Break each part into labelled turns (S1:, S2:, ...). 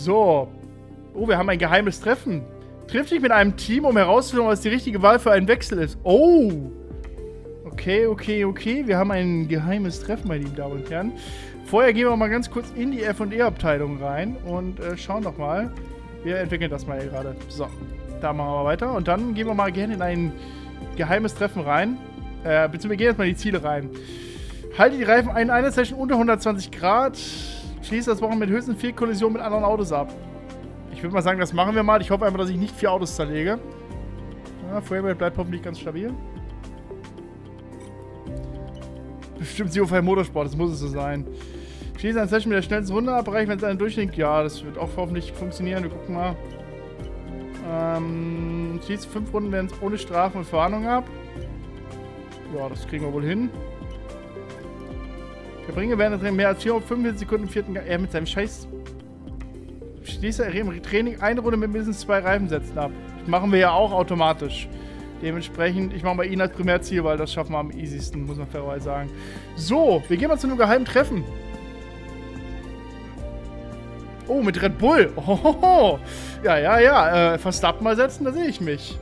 S1: So. Oh, wir haben ein geheimes Treffen. Triff dich mit einem Team, um herauszufinden, was die richtige Wahl für einen Wechsel ist. Oh. Okay, okay, okay. Wir haben ein geheimes Treffen, meine lieben Damen und Herren. Vorher gehen wir mal ganz kurz in die F&E-Abteilung rein und äh, schauen doch mal. Wir entwickeln das mal hier gerade. So, da machen wir weiter. Und dann gehen wir mal gerne in ein geheimes Treffen rein. Äh, beziehungsweise wir gehen jetzt mal in die Ziele rein. Halte die Reifen in einer Session unter 120 Grad. Schließe das Wochenende mit höchsten vier Kollisionen mit anderen Autos ab. Ich würde mal sagen, das machen wir mal. Ich hoffe einfach, dass ich nicht vier Autos zerlege. Ja, Framerate bleibt hoffentlich ganz stabil. Bestimmt Zero Fire Motorsport, das muss es so sein. Schließe eine Session mit der schnellsten Runde ab, wenn es einen durchschnitt. Ja, das wird auch hoffentlich funktionieren. Wir gucken mal. Ähm, schließe fünf Runden werden es ohne Strafen und Verwarnung ab. Ja, das kriegen wir wohl hin. Verbringe während mehr als 445 Sekunden im vierten Gang. Er mit seinem Scheiß. Schließe im Training eine Runde mit mindestens zwei Reifensätzen ab. Das machen wir ja auch automatisch. Dementsprechend, ich mache mal ihn als Primärziel, weil das schaffen wir am easiesten, muss man fairerweise sagen. So, wir gehen mal zu einem geheimen Treffen. Oh, mit Red Bull. Ohoho. Ja, ja, ja. Äh, Verstappen mal setzen, da sehe ich mich.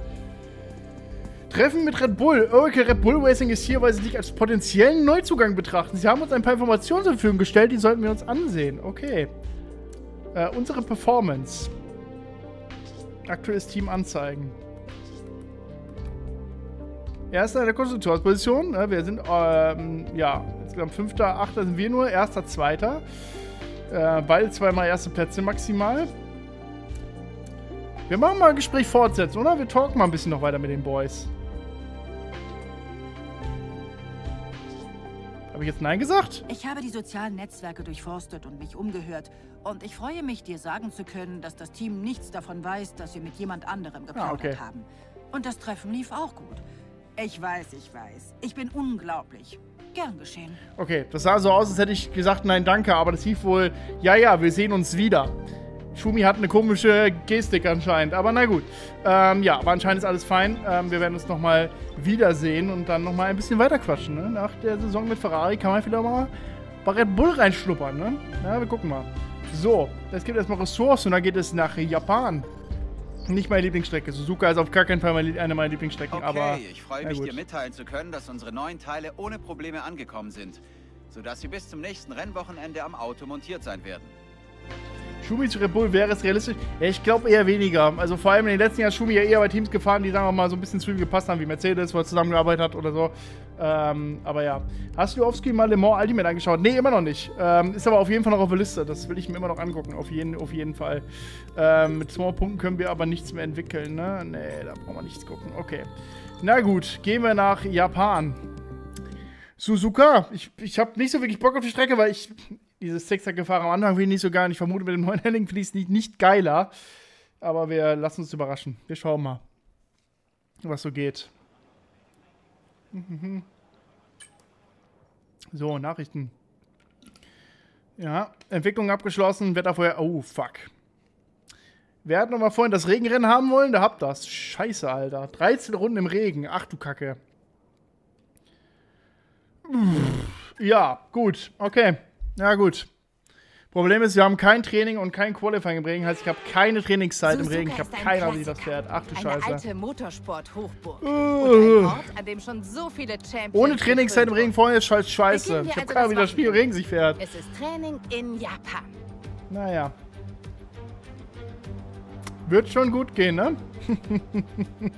S1: Treffen mit Red Bull. Oracle Red Bull Racing ist hier, weil sie dich als potenziellen Neuzugang betrachten. Sie haben uns ein paar Informationen zur Verfügung gestellt, die sollten wir uns ansehen. Okay. Äh, unsere Performance. Aktuelles Team anzeigen. Erster in der Konstrukteursposition. Ne? Wir sind, ähm, ja, insgesamt Fünfter, Achter sind wir nur. Erster, Zweiter. Äh, beide zweimal erste Plätze maximal. Wir machen mal ein Gespräch fortsetzen, oder? Wir talken mal ein bisschen noch weiter mit den Boys. Habe ich jetzt Nein gesagt?
S2: Ich habe die sozialen Netzwerke durchforstet und mich umgehört. Und ich freue mich, dir sagen zu können, dass das Team nichts davon weiß, dass wir mit jemand anderem geplaudert ah, okay. haben. Und das Treffen lief auch gut. Ich weiß, ich weiß. Ich bin unglaublich. Gern geschehen.
S1: Okay, das sah so aus, als hätte ich gesagt, nein, danke, aber das hieß wohl, ja, ja, wir sehen uns wieder. Schumi hat eine komische Gestik anscheinend, aber na gut. Ähm, ja, aber anscheinend ist alles fein. Ähm, wir werden uns nochmal wiedersehen und dann nochmal ein bisschen weiter quatschen. Ne? Nach der Saison mit Ferrari kann man vielleicht mal bei Red Bull reinschnuppern. Ne? Na, wir gucken mal. So, es gibt erstmal Ressourcen und dann geht es nach Japan. Nicht meine Lieblingsstrecke. Suzuka ist auf gar keinen Fall eine meiner Lieblingsstrecken,
S3: okay,
S1: aber.
S3: ich freue mich, dir mitteilen zu können, dass unsere neuen Teile ohne Probleme angekommen sind, sodass sie bis zum nächsten Rennwochenende am Auto montiert sein werden.
S1: Schumi zu Red Bull wäre es realistisch? Ja, ich glaube eher weniger. Also vor allem in den letzten Jahren Schumi ja eher bei Teams gefahren, die sagen wir mal so ein bisschen zu ihm gepasst haben, wie Mercedes, wo er zusammengearbeitet hat oder so. Ähm, aber ja. Hast du offscreen mal Le Mans Ultimate angeschaut? Nee, immer noch nicht. Ähm, ist aber auf jeden Fall noch auf der Liste. Das will ich mir immer noch angucken. Auf jeden, auf jeden Fall. Ähm, mit zwei Punkten können wir aber nichts mehr entwickeln, ne? Nee, da brauchen wir nichts gucken. Okay. Na gut, gehen wir nach Japan. Suzuka. Ich, ich habe nicht so wirklich Bock auf die Strecke, weil ich dieses Sechser-Gefahr am Anfang finde ich nicht so geil. Ich vermute, mit dem neuen Handling finde nicht, nicht geiler. Aber wir lassen uns überraschen. Wir schauen mal, was so geht. So, Nachrichten. Ja, Entwicklung abgeschlossen, Wetter vorher. Oh, fuck. Wer hat nochmal vorhin das Regenrennen haben wollen? Da habt das. Scheiße, Alter. 13 Runden im Regen. Ach du Kacke. Ja, gut. Okay. Ja, gut. Problem ist, wir haben kein Training und kein Qualifying im Regen. Heißt, ich habe keine Trainingszeit Suzuka im Regen. Ich habe keine Ahnung, wie das fährt. Ach du Scheiße. Alte Motorsport-Hochburg. Uh. Ort, so Ohne Trainingszeit im Regen vorher ist scheiß Scheiße. Ich habe also keine Ahnung, wie das Spiel im Regen sich fährt.
S2: Es ist Training in Japan.
S1: Naja. Wird schon gut gehen, ne?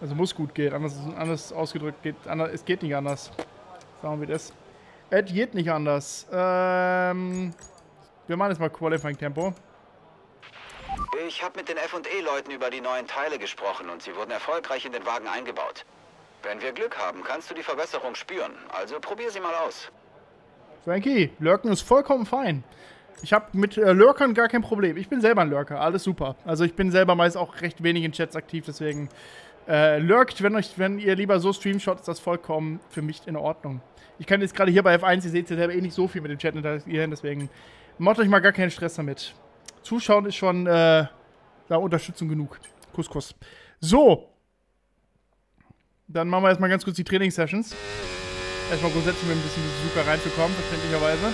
S1: also muss gut gehen. Anders, anders ausgedrückt geht. Anders, es geht nicht anders. Sagen wir das. Es geht nicht anders. Ähm, wir machen jetzt mal Qualifying-Tempo.
S3: Ich habe mit den F&E-Leuten über die neuen Teile gesprochen und sie wurden erfolgreich in den Wagen eingebaut. Wenn wir Glück haben, kannst du die Verbesserung spüren. Also probier sie mal aus.
S1: Frankie, Lurken ist vollkommen fein. Ich habe mit äh, Lurkern gar kein Problem. Ich bin selber ein Lurker, alles super. Also ich bin selber meist auch recht wenig in Chats aktiv, deswegen äh, lurkt, wenn, euch, wenn ihr lieber so streamschaut, ist das vollkommen für mich in Ordnung. Ich kann jetzt gerade hier bei F1, ihr seht ja selber eh nicht so viel mit dem Chat interagieren, deswegen macht euch mal gar keinen Stress damit. Zuschauen ist schon äh, ja, Unterstützung genug. Kuss, Kuss. So. Dann machen wir erstmal ganz kurz die Trainingssessions. Erstmal grundsätzlich mit ein bisschen Besucher reinzukommen, verständlicherweise.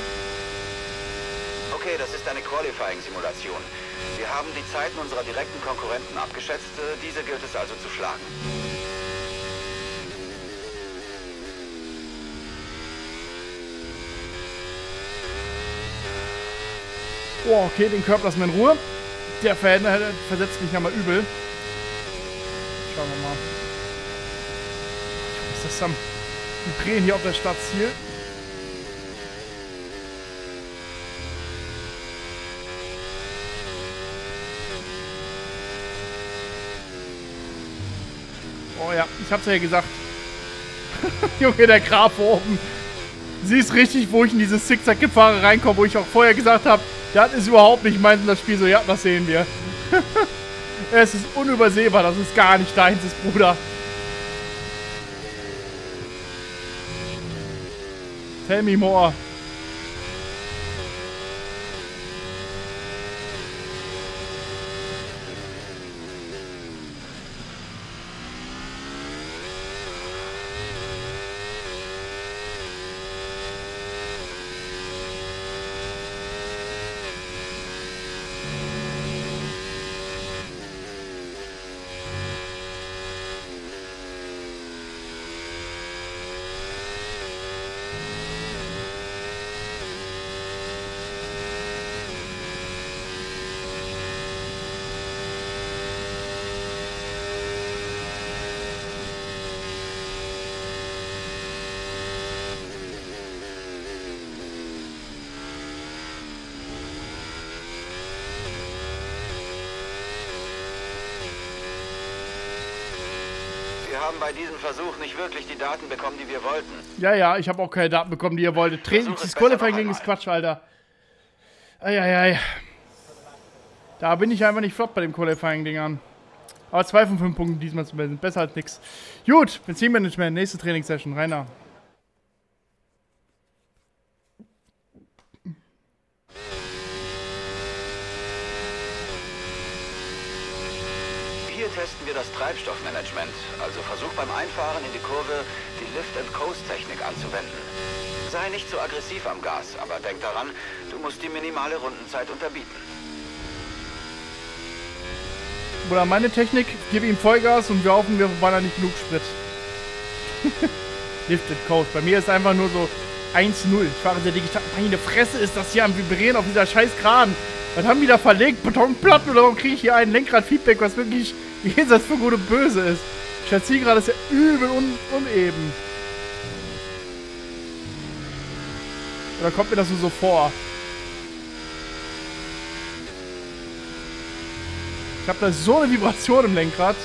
S3: Okay, das ist eine Qualifying-Simulation. Wir haben die Zeiten unserer direkten Konkurrenten abgeschätzt. Äh, diese gilt es also zu schlagen.
S1: Boah, okay, den Körper lassen wir in Ruhe. Der versetzt mich ja mal übel. Schauen wir mal. Was ist das am Vibrieren hier auf der Stadtziel? Oh ja, ich hab's ja gesagt. Junge, der Graf oben. Siehst richtig, wo ich in dieses Zickzack-Gefahre reinkomme, wo ich auch vorher gesagt habe, das ist überhaupt nicht meins in das Spiel. So, ja, das sehen wir. es ist unübersehbar, das ist gar nicht deins, Bruder. Tell me more.
S3: haben bei diesem Versuch nicht wirklich die Daten bekommen, die wir wollten.
S1: Ja, ja, ich habe auch keine Daten bekommen, die ihr wolltet. Training, das Qualifying-Ding ist Quatsch, Alter. Eieiei. Da bin ich einfach nicht flott bei dem Qualifying-Dingern. Aber 2 von 5 Punkten diesmal zu melden. Besser als nix. Gut, Benzinmanagement, nächste Trainingssession. Rainer.
S3: Testen wir das Treibstoffmanagement. Also versuch beim Einfahren in die Kurve die Lift-and-Coast-Technik anzuwenden. Sei nicht so aggressiv am Gas, aber denk daran, du musst die minimale Rundenzeit unterbieten.
S1: Oder meine Technik, gib ihm Vollgas und wir hoffen, wir ballern nicht genug Sprit. Lift and Coast. Bei mir ist einfach nur so 1-0. Ich fahre sehr digital. Meine Fresse ist das hier am Vibrieren auf dieser scheiß Kran. Was haben die da verlegt? Betonplatten oder warum kriege ich hier ein Lenkrad-Feedback, was wirklich jenseits von Gut und Böse ist. Der Zielgrad ist ja übel un uneben. Oder kommt mir das nur so vor? Ich habe da so eine Vibration im Lenkrad.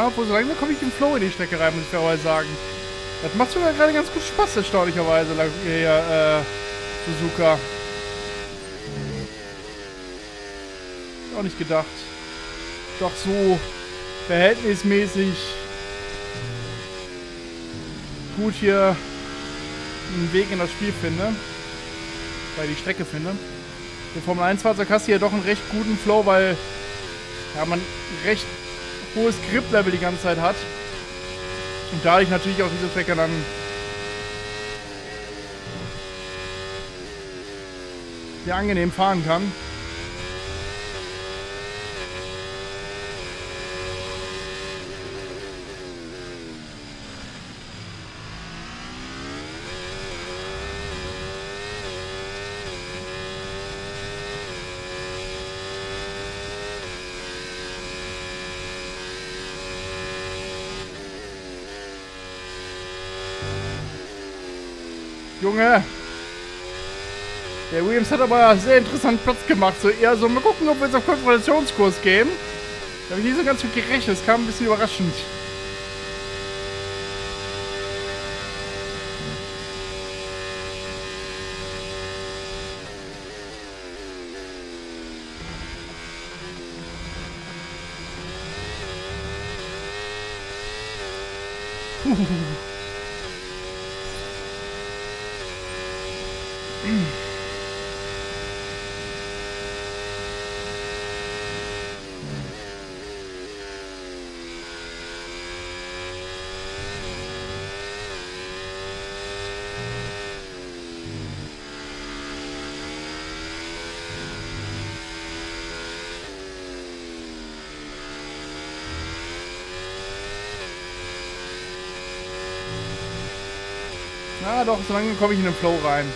S1: Ja, obwohl so langsam komme ich im Flow in die Strecke rein, muss ich fairerweise sagen. Das macht sogar gerade ganz gut Spaß, erstaunlicherweise, hier, äh, Suzuka. Auch nicht gedacht. Doch so verhältnismäßig gut hier einen Weg in das Spiel finde. Weil die Strecke finde. Der Formel 1 Fahrzeug hast hier doch einen recht guten Flow, weil ja, man recht hohes Grip-Level die ganze Zeit hat. Und dadurch natürlich auch diese Strecke dann sehr angenehm fahren kann. Junge. Der Williams hat aber sehr interessant Platz gemacht. So eher so, mal gucken, ob wir jetzt auf Konfrontationskurs gehen. Da habe ich nicht so ganz mit gerechnet. Das kam ein bisschen überraschend. Na doch, so lange komme ich in den Flow rein.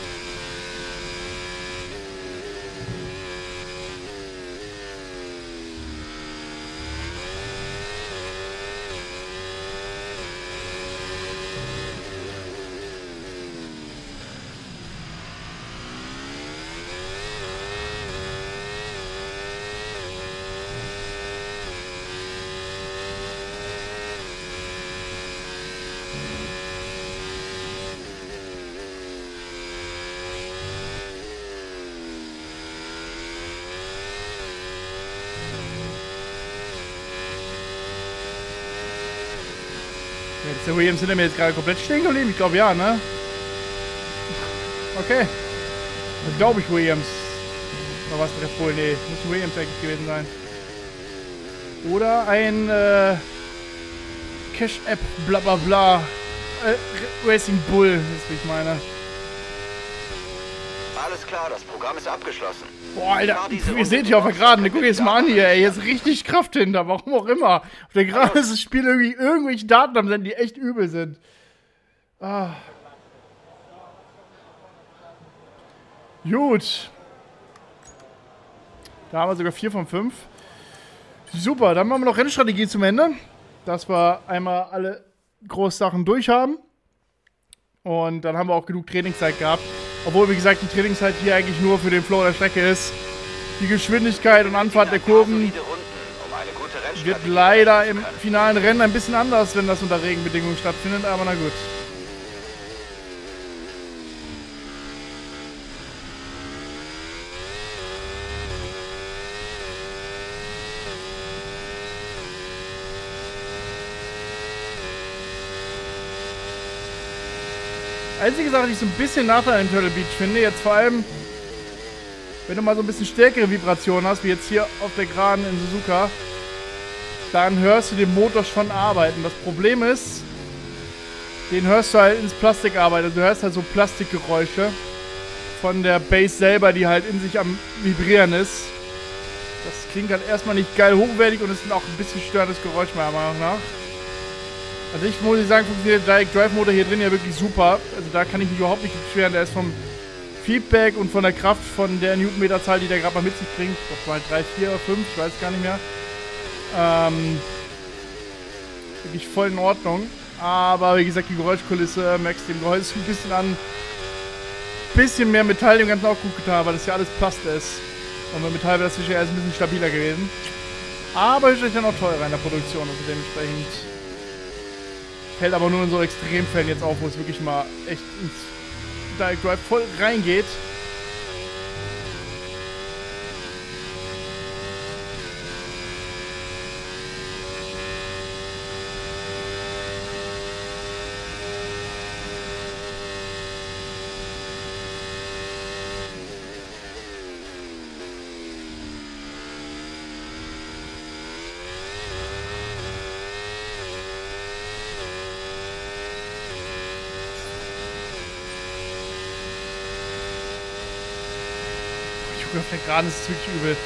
S1: Ist der Williams hinter mir jetzt gerade komplett stehen geblieben? Ich glaube ja, ne? Okay. Das glaube ich Williams. Oder was Red Bull? Nee, muss Williams eigentlich gewesen sein. Oder ein äh, Cash-App, bla bla bla. Äh, Racing Bull, ist wie ich meine.
S3: Alles klar, das Programm ist abgeschlossen.
S1: Boah, Alter, ihr seht hier auf der Geraden, guck jetzt mal an hier, ey, ist richtig Kraft hinter, warum auch immer. Auf der Geraden ist das Spiel irgendwie irgendwelche Daten am Senden, die echt übel sind. Ah. Gut. Da haben wir sogar 4 von 5. Super, dann machen wir noch Rennstrategie zum Ende. Dass wir einmal alle Großsachen durch haben. Und dann haben wir auch genug Trainingszeit gehabt. Obwohl, wie gesagt, die Trainingszeit hier eigentlich nur für den Flow der Strecke ist. Die Geschwindigkeit und Anfahrt der Kurven wird leider im finalen Rennen ein bisschen anders, wenn das unter Regenbedingungen stattfindet, aber na gut. Einzige Sache, die ich so ein bisschen Nachteil im Turtle Beach finde, jetzt vor allem, wenn du mal so ein bisschen stärkere Vibrationen hast, wie jetzt hier auf der Geraden in Suzuka, dann hörst du den Motor schon arbeiten. Das Problem ist, den hörst du halt ins Plastik arbeiten. Also du hörst halt so Plastikgeräusche von der Bass selber, die halt in sich am Vibrieren ist. Das klingt halt erstmal nicht geil hochwertig und ist auch ein bisschen störendes Geräusch meiner Meinung nach. Also ich muss sagen, funktioniert der Direct Drive Motor hier drin ja wirklich super. Also da kann ich mich überhaupt nicht beschweren. Der ist vom Feedback und von der Kraft von der Newtonmeterzahl, die der gerade mal mit sich bringt. Das war 3, 4, 5, ich weiß gar nicht mehr. Ähm, wirklich voll in Ordnung. Aber wie gesagt, die Geräuschkulisse merkst du dem Gehäuse ein bisschen an. Bisschen mehr Metall dem Ganzen auch gut getan, weil das ja alles Plast ist. Und mit Metall wäre das sicher erst ein bisschen stabiler gewesen. Aber ist dann auch teurer in der Produktion, also dementsprechend Fällt aber nur in so Extremfällen jetzt auf, wo es wirklich mal echt ins Direct Drive voll reingeht. Geraden ist es wirklich übel.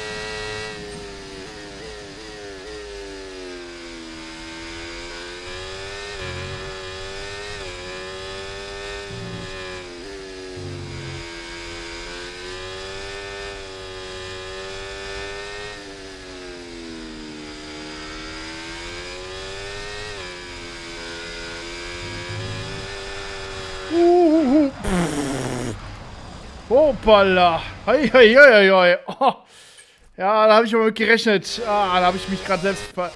S1: Hoppala. Hei, hei, hei, hei. Oh. Ja, da habe ich mal mit gerechnet. Ah, da habe ich mich gerade selbst ver...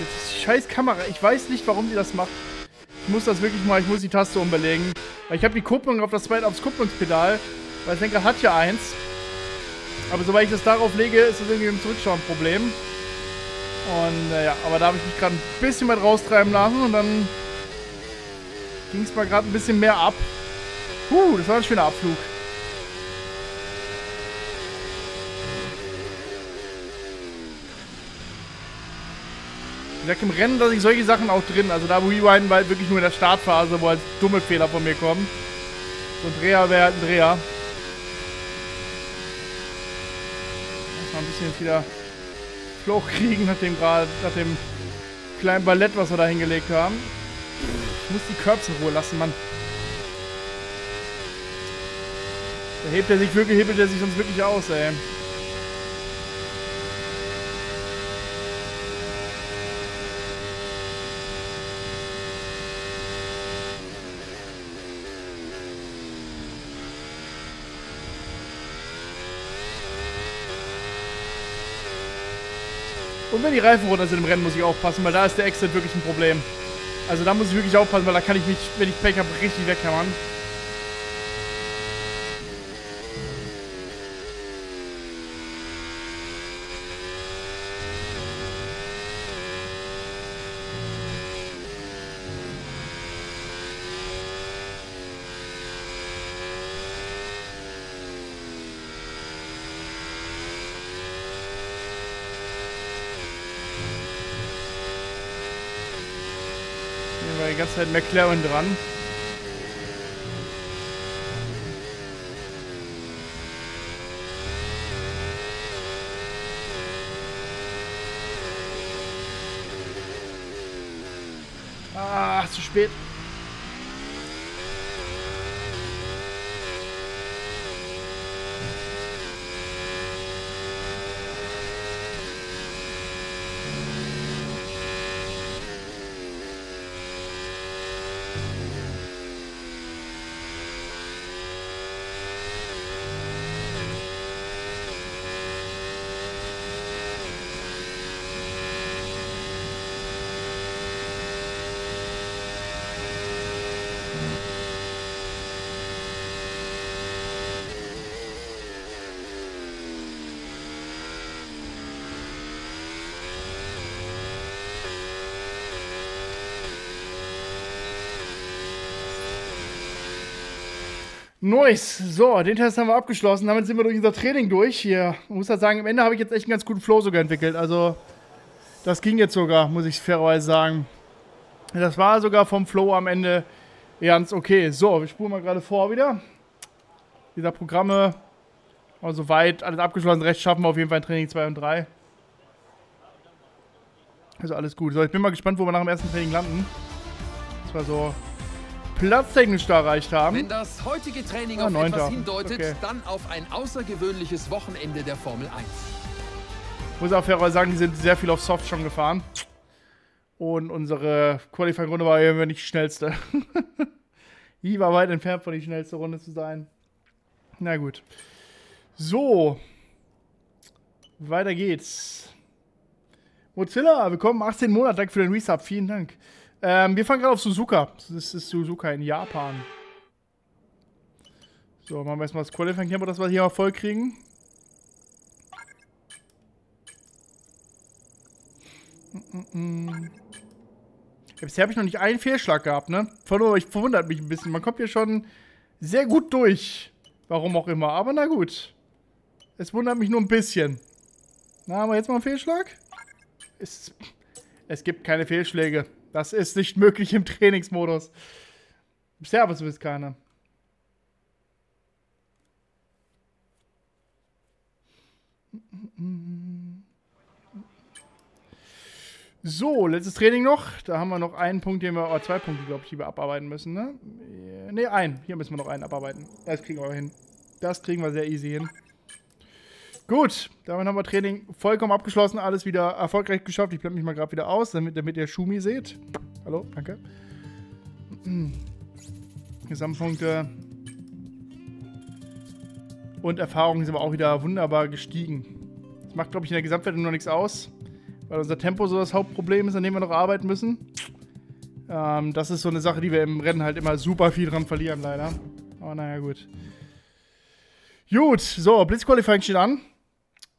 S1: Jetzt scheiß Kamera. Ich weiß nicht, warum die das macht. Ich muss das wirklich mal... Ich muss die Taste umbelegen. Weil ich habe die Kupplung auf das zweite... aufs Kupplungspedal. Weil das Lenker hat ja eins. Aber sobald ich das darauf lege, ist das irgendwie im Zurückschauen ein Problem. Und äh, ja, aber da habe ich mich gerade ein bisschen weit raustreiben lassen und dann ging es mal gerade ein bisschen mehr ab. Puh, das war ein schöner Abflug. Gesagt, im Rennen lasse ich solche Sachen auch drin. Also da, wo Rewind halt wirklich nur in der Startphase, wo halt dumme Fehler von mir kommen. So ein Dreher wäre halt ein Dreher. Mal ein bisschen jetzt wieder Flow kriegen nach dem nach dem kleinen Ballett, was wir da hingelegt haben. Ich muss die Curbs in Ruhe lassen, Mann. Da hebt er sich wirklich, hebelt er sich sonst wirklich aus, ey. Und wenn die Reifen runter sind im Rennen, muss ich aufpassen, weil da ist der Exit wirklich ein Problem. Also da muss ich wirklich aufpassen, weil da kann ich mich, wenn ich Pech habe, richtig weghammern. die ganze Zeit McLaren dran. Ah, zu spät. Nice. So, den Test haben wir abgeschlossen. Damit sind wir durch unser Training durch. Hier, ich muss halt sagen, am Ende habe ich jetzt echt einen ganz guten Flow sogar entwickelt. Also, das ging jetzt sogar, muss ich fairerweise sagen. Das war sogar vom Flow am Ende ganz okay. So, wir spulen mal gerade vor wieder. Dieser Programme, also weit, alles abgeschlossen. Recht schaffen wir auf jeden Fall in Training 2 und 3. Also alles gut. So, ich bin mal gespannt, wo wir nach dem ersten Training landen. Das war so platztechnisch da erreicht haben.
S4: Wenn das heutige Training ah, auf 9. etwas hindeutet, okay. dann auf ein außergewöhnliches Wochenende der Formel 1.
S1: Ich muss auch fairerweise sagen, die sind sehr viel auf Soft schon gefahren. Und unsere Qualifying-Runde war ja nicht die schnellste. die war weit entfernt von die schnellste Runde zu sein. Na gut. So. Weiter geht's. Mozilla, willkommen 18 Monate, danke für den Resub, vielen Dank. Ähm, wir fahren gerade auf Suzuka. Das ist Suzuka in Japan. So, machen wir erstmal das Qualifying Camper, dass wir hier mal voll kriegen. bisher habe ich noch nicht einen Fehlschlag gehabt, ne? Von euch verwundert mich ein bisschen. Man kommt hier schon sehr gut durch. Warum auch immer. Aber na gut. Es wundert mich nur ein bisschen. Na, haben wir jetzt mal einen Fehlschlag? Es, es gibt keine Fehlschläge. Das ist nicht möglich im Trainingsmodus. Servus, wisst keiner. So, letztes Training noch. Da haben wir noch einen Punkt, den wir, oder zwei Punkte, glaube ich, die wir abarbeiten müssen, ne? Ne, einen. Hier müssen wir noch einen abarbeiten. Das kriegen wir hin. Das kriegen wir sehr easy hin. Gut, damit haben wir Training vollkommen abgeschlossen, alles wieder erfolgreich geschafft. Ich blende mich mal gerade wieder aus, damit, damit ihr Schumi seht. Hallo, danke. Gesamtpunkte. Und Erfahrung sind wir auch wieder wunderbar gestiegen. Das macht, glaube ich, in der Gesamtwertung noch nichts aus. Weil unser Tempo so das Hauptproblem ist, an dem wir noch arbeiten müssen. Ähm, das ist so eine Sache, die wir im Rennen halt immer super viel dran verlieren, leider. Aber naja, gut. Gut, so, Blitzqualifying steht an.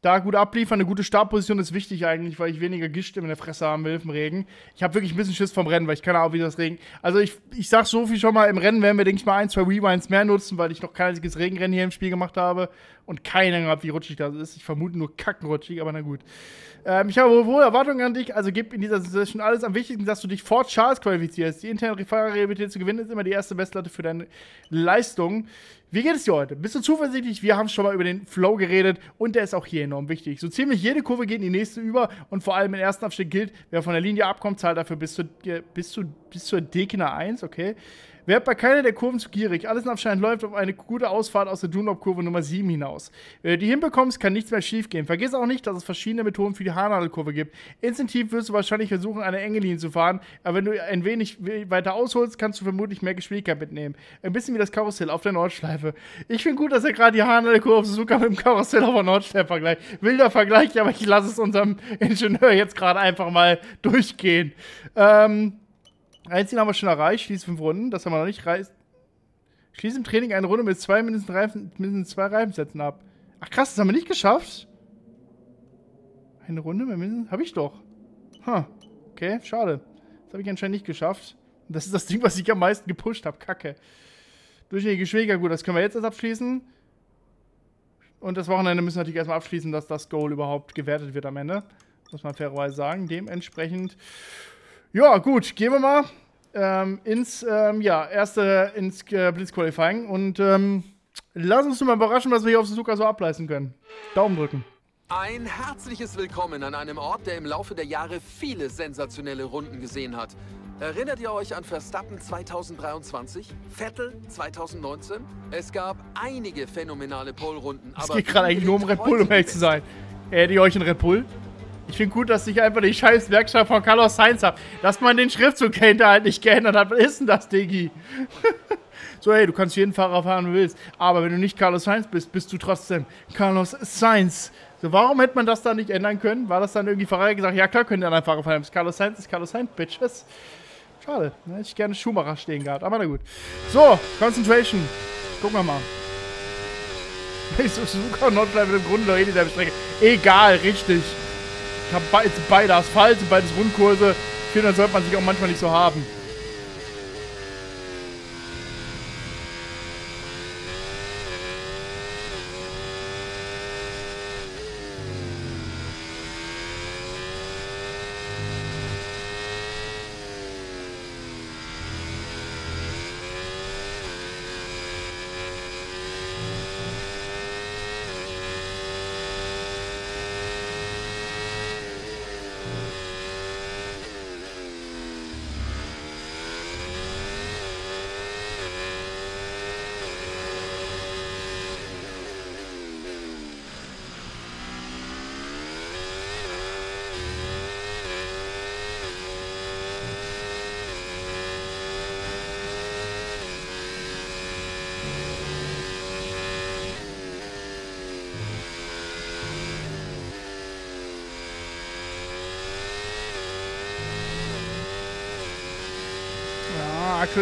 S1: Da gut abliefern, eine gute Startposition ist wichtig eigentlich, weil ich weniger Gischt in der Fresse haben will vom Regen. Ich habe wirklich ein bisschen Schiss vom Rennen, weil ich keine Ahnung, wie das Regen. Also ich, ich sag so viel schon mal, im Rennen werden wir, denke ich mal, ein, zwei Rewinds mehr nutzen, weil ich noch kein einziges Regenrennen hier im Spiel gemacht habe und keine Ahnung habe, wie rutschig das ist. Ich vermute nur kackenrutschig, aber na gut. Ähm, ich habe wohl Erwartungen an dich, also gib in dieser Session alles am wichtigsten, dass du dich vor Charles qualifizierst. Die interne Fahrerrehabilität zu gewinnen ist immer die erste Bestlatte für deine Leistung. Wie geht es dir heute? Bist du zuversichtlich? Wir haben schon mal über den Flow geredet und der ist auch hier enorm wichtig. So ziemlich jede Kurve geht in die nächste über und vor allem im ersten Abschnitt gilt, wer von der Linie abkommt, zahlt dafür bis, zu, bis, zu, bis zur Dekina 1, okay? Werd bei keiner der Kurven zu gierig. Alles anscheinend läuft auf eine gute Ausfahrt aus der Dunlop-Kurve Nummer 7 hinaus. Wenn du die hinbekommst, kann nichts mehr schief gehen. Vergiss auch nicht, dass es verschiedene Methoden für die Haarnadelkurve gibt. Instinktiv wirst du wahrscheinlich versuchen, eine enge Linie zu fahren, aber wenn du ein wenig weiter ausholst, kannst du vermutlich mehr Geschwindigkeit mitnehmen. Ein bisschen wie das Karussell auf der Nordschleife. Ich finde gut, dass er gerade die Haarnadelkurve Suzuka mit dem Karussell auf der Nordschleife vergleicht. Wilder Vergleich, aber ich lasse es unserem Ingenieur jetzt gerade einfach mal durchgehen. Ähm, ein Ziel haben wir schon erreicht, schließe fünf Runden. Das haben wir noch nicht. Reis schließe im Training eine Runde mit zwei mindestens, Reifen, mindestens zwei Reifensätzen ab. Ach krass, das haben wir nicht geschafft. Eine Runde mit mindestens. Hab ich doch. Huh. Okay, schade. Das habe ich anscheinend nicht geschafft. Und das ist das Ding, was ich am meisten gepusht habe. Kacke. Durchschnittliche Geschwindigkeit, gut, das können wir jetzt erst abschließen. Und das Wochenende müssen wir natürlich erstmal abschließen, dass das Goal überhaupt gewertet wird am Ende. Muss man fairerweise sagen. Dementsprechend ja, gut, gehen wir mal ähm, ins ähm, ja, erste ins äh, Blitzqualifying und ähm, lass uns mal überraschen, was wir hier auf Suzuka so ableisten können. Daumen drücken.
S4: Ein herzliches Willkommen an einem Ort, der im Laufe der Jahre viele sensationelle Runden gesehen hat. Erinnert ihr euch an Verstappen 2023? Vettel 2019? Es gab einige phänomenale Pole-Runden.
S1: Es geht gerade eigentlich nur um Red Bull, um ehrlich zu sein. Erinnert ihr euch an Red Bull? Ich finde gut, dass ich einfach die scheiß Werkstatt von Carlos Sainz habe. Dass man den Schriftzug hinter halt nicht geändert hat. Was ist denn das, Diggi? so, hey, du kannst jeden Fahrer fahren, du willst. Aber wenn du nicht Carlos Sainz bist, bist du trotzdem Carlos Sainz. So, warum hätte man das dann nicht ändern können? War das dann irgendwie Ferrari gesagt, ja klar, können die anderen Fahrer fahren. Carlos Sainz ist Carlos Sainz, Bitches. Schade, da hätte ich gerne Schumacher stehen gehabt. Aber na gut. So, Concentration. Gucken wir mal. Ich Suzuka und Nordschleife im Grunde noch eh dieselbe Strecke. Egal, richtig. Ich habe be beide Asphalt, beides Rundkurse. Finde, das sollte man sich auch manchmal nicht so haben.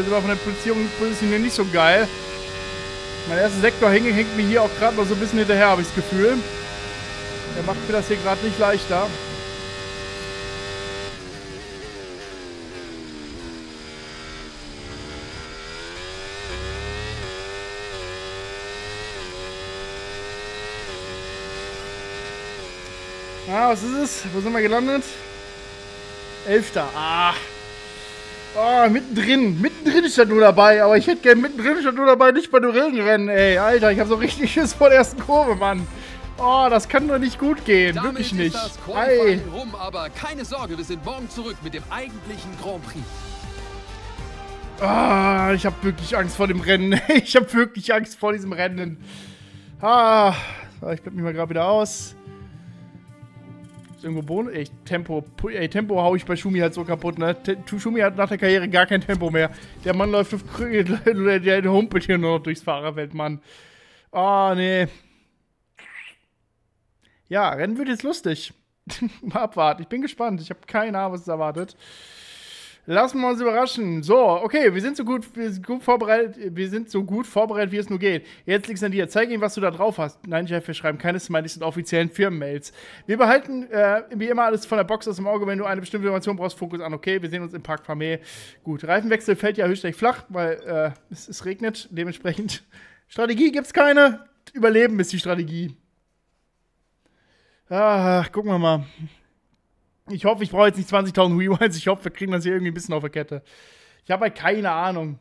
S1: Sind wir von der Platzierung positionieren nicht so geil. Mein erster Sektor hängt, mir hier auch gerade noch so ein bisschen hinterher, habe ich das Gefühl. Der macht mir das hier gerade nicht leichter. Ah, was ist es? Wo sind wir gelandet? Elfter. Ah. Oh, mittendrin. Mittendrin ist er nur dabei. Aber ich hätte gerne mittendrin ist er nur dabei, nicht bei dem Regenrennen, ey. Alter, ich habe so richtig Schiss vor der ersten Kurve, Mann. Oh, das kann doch nicht gut gehen. Damit Wirklich nicht. Ist das Ei.
S4: rum, aber keine Sorge, wir sind morgen zurück mit dem eigentlichen Grand Prix.
S1: Ah, ich habe wirklich Angst vor dem Rennen. Ich habe wirklich Angst vor diesem Rennen. Ah, ich bleib mich mal gerade wieder aus irgendwo Bonus. Ey, Tempo, ey, Tempo hau ich bei Schumi halt so kaputt, ne? T Schumi hat nach der Karriere gar kein Tempo mehr. Der Mann läuft auf Krüge, der, der humpelt hier nur noch durchs Fahrerfeld, Mann. Oh, nee. Ja, Rennen wird jetzt lustig. Mal abwarten. Ich bin gespannt. Ich habe keine Ahnung, was es erwartet. Lassen wir uns überraschen. So, okay, wir sind so gut, wir sind gut vorbereitet, wir sind so gut vorbereitet, wie es nur geht. Jetzt liegt es an dir. Zeig ihm, was du da drauf hast. Nein, Chef, wir schreiben keine Smileys und offiziellen Firmenmails. Wir behalten äh, wie immer alles von der Box aus dem Auge. Wenn du eine bestimmte Information brauchst, Fokus an. Okay, wir sehen uns im Park Famé. Gut, Reifenwechsel fällt ja höchstlich flach, weil äh, es, es regnet. Dementsprechend Strategie gibt's keine. Überleben ist die Strategie. Ah, gucken wir mal. Ich hoffe, ich brauche jetzt nicht 20.000 Rewinds. Ich hoffe, wir kriegen das hier irgendwie ein bisschen auf der Kette. Ich habe halt keine Ahnung.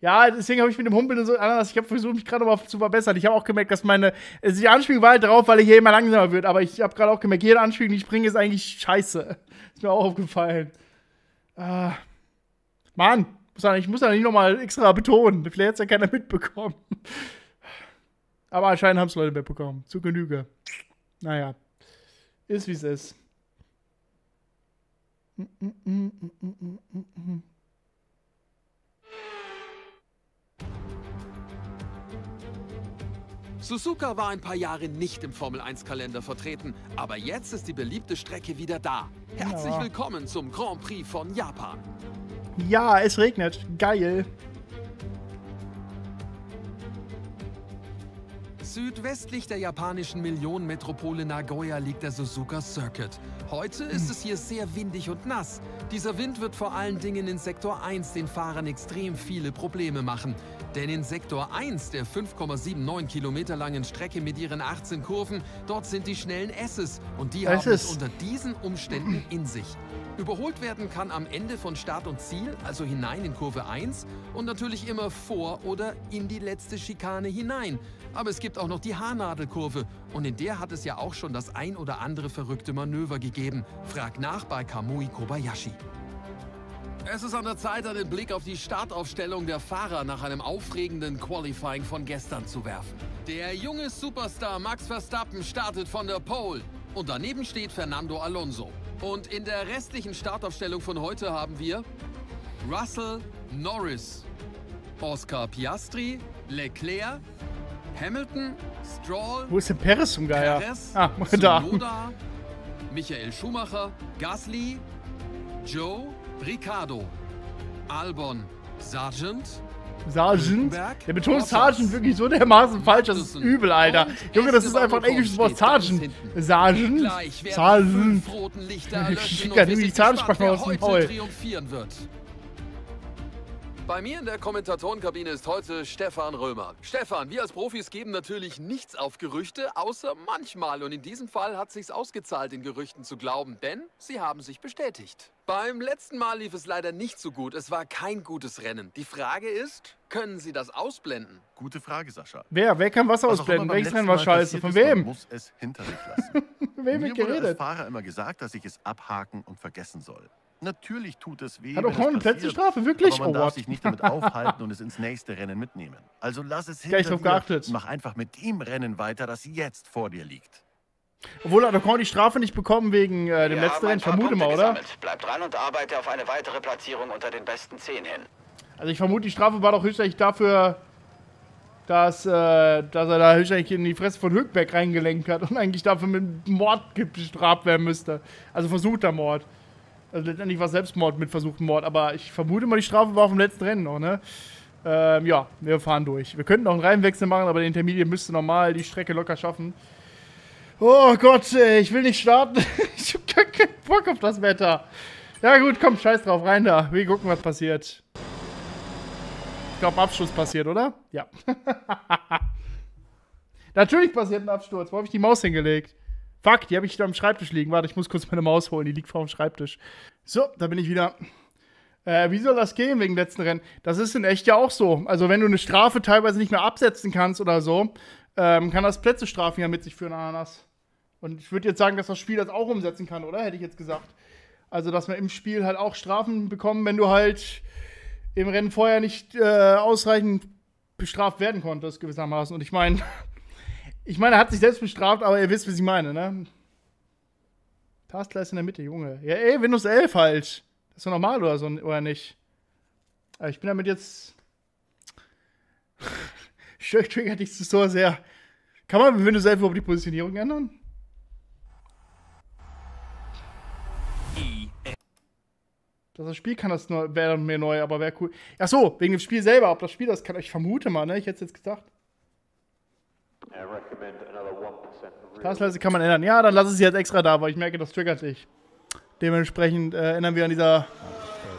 S1: Ja, deswegen habe ich mit dem Humpeln und so anders. Ich habe versucht, mich gerade mal zu verbessern. Ich habe auch gemerkt, dass meine. Also die Anspielung war halt drauf, weil ich hier immer langsamer wird. Aber ich habe gerade auch gemerkt, jede Anspielung, die ich bringe, ist eigentlich scheiße. Ist mir auch aufgefallen. Ah. Mann, ich muss ja nicht nochmal extra betonen. Vielleicht hat es ja keiner mitbekommen. Aber anscheinend haben es Leute mitbekommen. Zu Genüge. Naja. Ist wie es ist.
S4: Suzuka war ein paar Jahre nicht im Formel-1-Kalender vertreten, aber jetzt ist die beliebte Strecke wieder da. Herzlich ja. willkommen zum Grand Prix von Japan.
S1: Ja, es regnet. Geil.
S4: Südwestlich der japanischen Millionenmetropole Nagoya liegt der Suzuka Circuit. Heute ist es hier sehr windig und nass. Dieser Wind wird vor allen Dingen in Sektor 1 den Fahrern extrem viele Probleme machen. Denn in Sektor 1 der 5,79 Kilometer langen Strecke mit ihren 18 Kurven, dort sind die schnellen S's und die haben es unter diesen Umständen in sich. Überholt werden kann am Ende von Start und Ziel, also hinein in Kurve 1 und natürlich immer vor oder in die letzte Schikane hinein. Aber es gibt auch noch die Haarnadelkurve und in der hat es ja auch schon das ein oder andere verrückte Manöver gegeben. Frag nach bei Kamui Kobayashi. Es ist an der Zeit, einen Blick auf die Startaufstellung der Fahrer nach einem aufregenden Qualifying von gestern zu werfen. Der junge Superstar Max Verstappen startet von der Pole und daneben steht Fernando Alonso. Und in der restlichen Startaufstellung von heute haben wir Russell Norris, Oscar Piastri, Leclerc, Hamilton, Stroll,
S1: Wo ist denn Perez zum Geier?
S4: Perez, ah, da. Michael Schumacher, Gasly, Joe, Ricardo, Albon, Sargent,
S1: Sargent? Der betont Sargent wirklich so dermaßen falsch, das ist übel, Alter. Junge, das ist einfach ein englisches Wort. Sargent. Sargent. Sargent. Ich krieg ja nämlich die Zahnsprache aus dem Maul.
S4: Bei mir in der Kommentatorenkabine ist heute Stefan Römer. Stefan, wir als Profis geben natürlich nichts auf Gerüchte, außer manchmal. Und in diesem Fall hat sich's ausgezahlt, den Gerüchten zu glauben, denn sie haben sich bestätigt. Beim letzten Mal lief es leider nicht so gut. Es war kein gutes Rennen. Die Frage ist, können Sie das ausblenden?
S5: Gute Frage, Sascha.
S1: Wer? Wer kann was, was ausblenden? Welches Rennen war scheiße? Von wem?
S5: Man muss es hinter sich lassen.
S1: wem
S5: Mir
S1: wurde
S5: als Fahrer immer gesagt, dass ich es abhaken und vergessen soll. Natürlich tut es weh.
S1: Hat auch eine Plätzestrafe, wirklich?
S5: Aber man oh, darf sich nicht damit aufhalten und es ins nächste Rennen mitnehmen. Also lass es hinter
S1: dir geachtet.
S5: und mach einfach mit dem Rennen weiter, das jetzt vor dir liegt.
S1: Obwohl hat Ocon die Strafe nicht bekommen wegen äh, dem letzten Rennen, vermute mal, oder? Gesammelt.
S3: Bleib dran und arbeite auf eine weitere Platzierung unter den besten 10 hin.
S1: Also ich vermute, die Strafe war doch höchstens dafür, dass, äh, dass er da höchstens in die Fresse von Höckberg reingelenkt hat und eigentlich dafür mit Mord bestraft werden müsste. Also versuchter Mord. Also letztendlich war Selbstmord mit versuchten Mord, aber ich vermute mal, die Strafe war auf dem letzten Rennen noch, ne? Ähm, ja, wir fahren durch. Wir könnten auch einen Reihenwechsel machen, aber der Intermediate müsste normal die Strecke locker schaffen. Oh Gott, ey, ich will nicht starten. ich hab gar keinen Bock auf das Wetter. Ja gut, komm, scheiß drauf, rein da. Wir gucken, was passiert. Ich glaube, Absturz passiert, oder? Ja. Natürlich passiert ein Absturz. Wo habe ich die Maus hingelegt? Fuck, die habe ich da am Schreibtisch liegen. Warte, ich muss kurz meine Maus holen. Die liegt vor dem Schreibtisch. So, da bin ich wieder. Äh, wie soll das gehen wegen letzten Rennen? Das ist in echt ja auch so. Also, wenn du eine Strafe teilweise nicht mehr absetzen kannst oder so, ähm, kann das Plätzestrafen ja mit sich führen, Ananas. Und ich würde jetzt sagen, dass das Spiel das auch umsetzen kann, oder? Hätte ich jetzt gesagt. Also, dass wir im Spiel halt auch Strafen bekommen, wenn du halt im Rennen vorher nicht äh, ausreichend bestraft werden konntest, gewissermaßen. Und ich meine, ich meine, er hat sich selbst bestraft, aber ihr wisst, was ich meine, ne? Taskler ist in der Mitte, Junge. Ja, ey, Windows 11 halt. Das ist doch normal oder so, oder nicht? Aber ich bin damit jetzt. Triggert dich so sehr. Kann man mit Windows 11 überhaupt die Positionierung ändern? Das Spiel kann das nur, wäre mir neu, aber wäre cool. Ach so, wegen dem Spiel selber, ob das Spiel das kann. Ich vermute mal, ne? Ich hätte es jetzt gesagt. Taskleiste kann man ändern. Ja, dann lass es jetzt extra da, weil ich merke, das triggert dich. Dementsprechend äh, ändern wir an dieser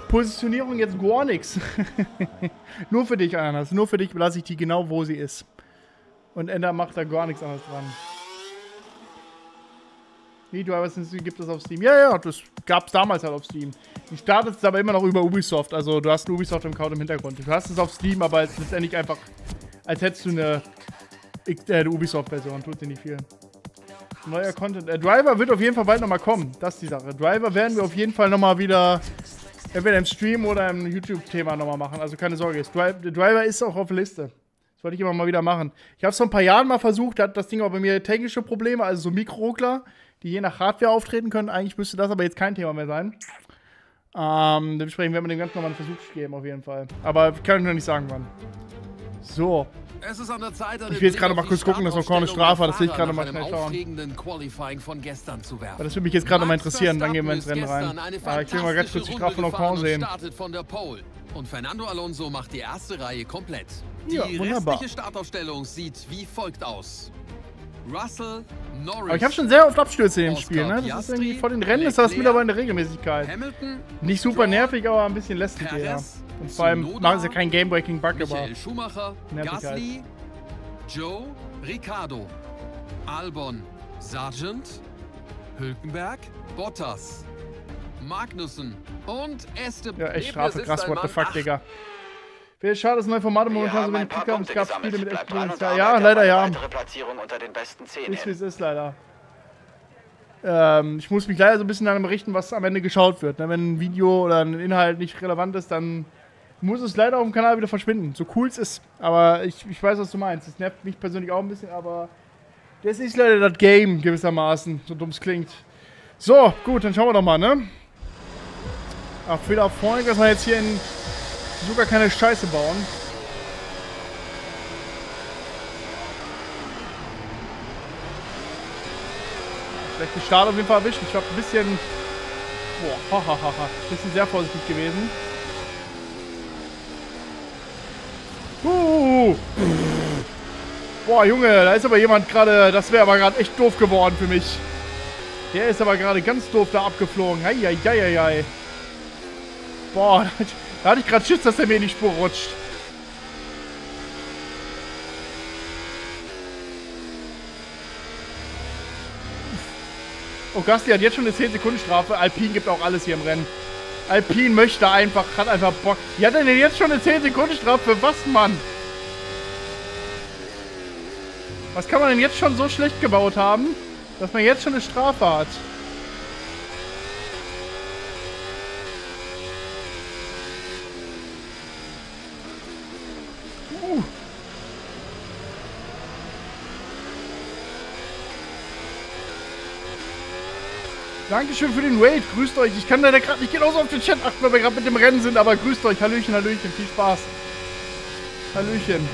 S1: Positionierung jetzt gar nichts. nur für dich, Ananas. Nur für dich lasse ich die genau, wo sie ist. Und Ender macht da gar nichts anderes dran. Du aber gibt es auf Steam? Ja, ja, das gab es damals halt auf Steam. Du startest es aber immer noch über Ubisoft. Also du hast einen Ubisoft-Account im Hintergrund. Du hast es auf Steam, aber es ist letztendlich einfach, als hättest du eine, äh, eine Ubisoft-Version. Tut dir nicht viel. Neuer Content. Äh, Driver wird auf jeden Fall bald nochmal kommen. Das ist die Sache. Driver werden wir auf jeden Fall nochmal wieder entweder im Stream oder im YouTube-Thema nochmal machen. Also keine Sorge. Der Driver ist auch auf der Liste. Das wollte ich immer mal wieder machen. Ich habe es vor ein paar Jahren mal versucht, hat das Ding auch bei mir technische Probleme, also so Mikroruckler, die je nach Hardware auftreten können. Eigentlich müsste das aber jetzt kein Thema mehr sein. Ähm, dementsprechend werden wir dem Ganzen nochmal einen Versuch geben, auf jeden Fall. Aber ich kann euch noch nicht sagen, wann. So.
S4: Es ist an der Zeit,
S1: ich will jetzt gerade mal kurz gucken, dass noch keine Strafe hat. Das will ich gerade mal schnell schauen. das würde mich jetzt gerade mal interessieren. Dann gehen wir ins Rennen rein. Ah, ich will mal ganz kurz die Strafe von Ocon sehen.
S4: Und Fernando Alonso macht die erste Reihe komplett.
S1: Die ja, wunderbar.
S4: restliche Startaufstellung sieht wie folgt aus. Russell, Norris,
S1: Aber ich habe schon sehr oft Abstürze im Spiel, ne? Das ist irgendwie vor den Rennen ist das mittlerweile eine Regelmäßigkeit. Hamilton, Nicht super nervig, aber ein bisschen lästig eher. Und vor allem machen sie keinen Game-Breaking-Bug, aber.
S4: Schumacher, Gasly, Joe, Ricardo, Albon, Sargent, Hülkenberg, Bottas, Magnussen und Esteban.
S1: Ja, echt Strafe, krass, what the fuck, Digga. Wäre schade, das neue Format momentan so wenig Kicker und es gab Spiele mit echt Potenzial. Ja, leider ja. Ist wie es ist, leider. Ähm, ich muss mich leider so ein bisschen daran richten, was am Ende geschaut wird. Ne? Wenn ein Video oder ein Inhalt nicht relevant ist, dann muss es leider auf dem Kanal wieder verschwinden. So cool es ist. Aber ich, ich weiß, was du meinst. Das nervt mich persönlich auch ein bisschen, aber das ist leider das Game gewissermaßen, so dumm es klingt. So, gut, dann schauen wir doch mal, ne? Ach, viel Erfolg, dass wir jetzt hier in sogar keine Scheiße bauen. Schlechten Start auf jeden Fall erwischt. Ich habe ein bisschen... Boah, hahaha. Ein bisschen sehr vorsichtig gewesen. Uh. Boah, Junge, da ist aber jemand gerade... Das wäre aber gerade echt doof geworden für mich. Der ist aber gerade ganz doof da abgeflogen. Eieieiei. Boah, da hatte ich gerade Schiss, dass er mir in die Spur rutscht. Oh, Gasti hat jetzt schon eine 10-Sekunden-Strafe. Alpine gibt auch alles hier im Rennen. Alpine möchte einfach, hat einfach Bock. Wie hat denn jetzt schon eine 10-Sekunden-Strafe? Für was, Mann? Was kann man denn jetzt schon so schlecht gebaut haben, dass man jetzt schon eine Strafe hat? Dankeschön für den Raid. Grüßt euch. Ich kann leider gerade nicht genauso auf den Chat achten, weil wir gerade mit dem Rennen sind, aber grüßt euch. Hallöchen, Hallöchen. Viel Spaß. Hallöchen.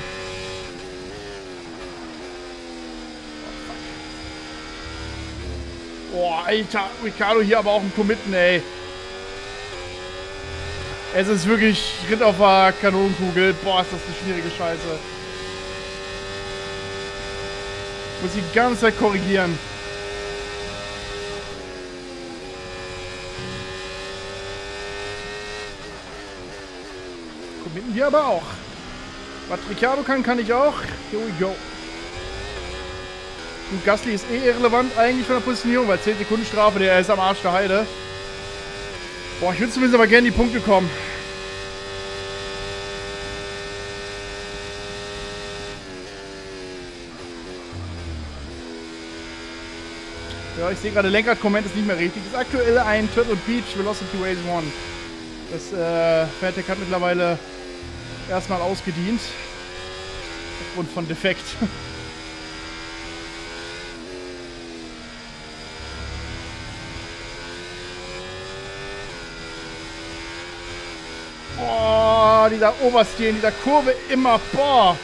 S1: Boah, Alter. Ricardo hier aber auch ein Committen, ey. Es ist wirklich Ritt auf der Kanonenkugel. Boah, ist das eine schwierige Scheiße. Muss die ganze Zeit korrigieren. Committen wir aber auch. Was Ricciardo kann, kann ich auch. Here we go. Und Gasly ist eh irrelevant eigentlich von der Positionierung, weil 10 Sekunden Strafe, der ist am Arsch der Heide. Boah, ich würde zumindest aber gerne die Punkte kommen. Ja, ich sehe gerade, Lenkrad-Comment ist nicht mehr richtig. Ist aktuell ein Turtle Beach Velocity Race 1. Das äh, Fairtech hat mittlerweile erstmal ausgedient. Aufgrund von Defekt. Boah, dieser Oberstil in dieser Kurve immer, boah.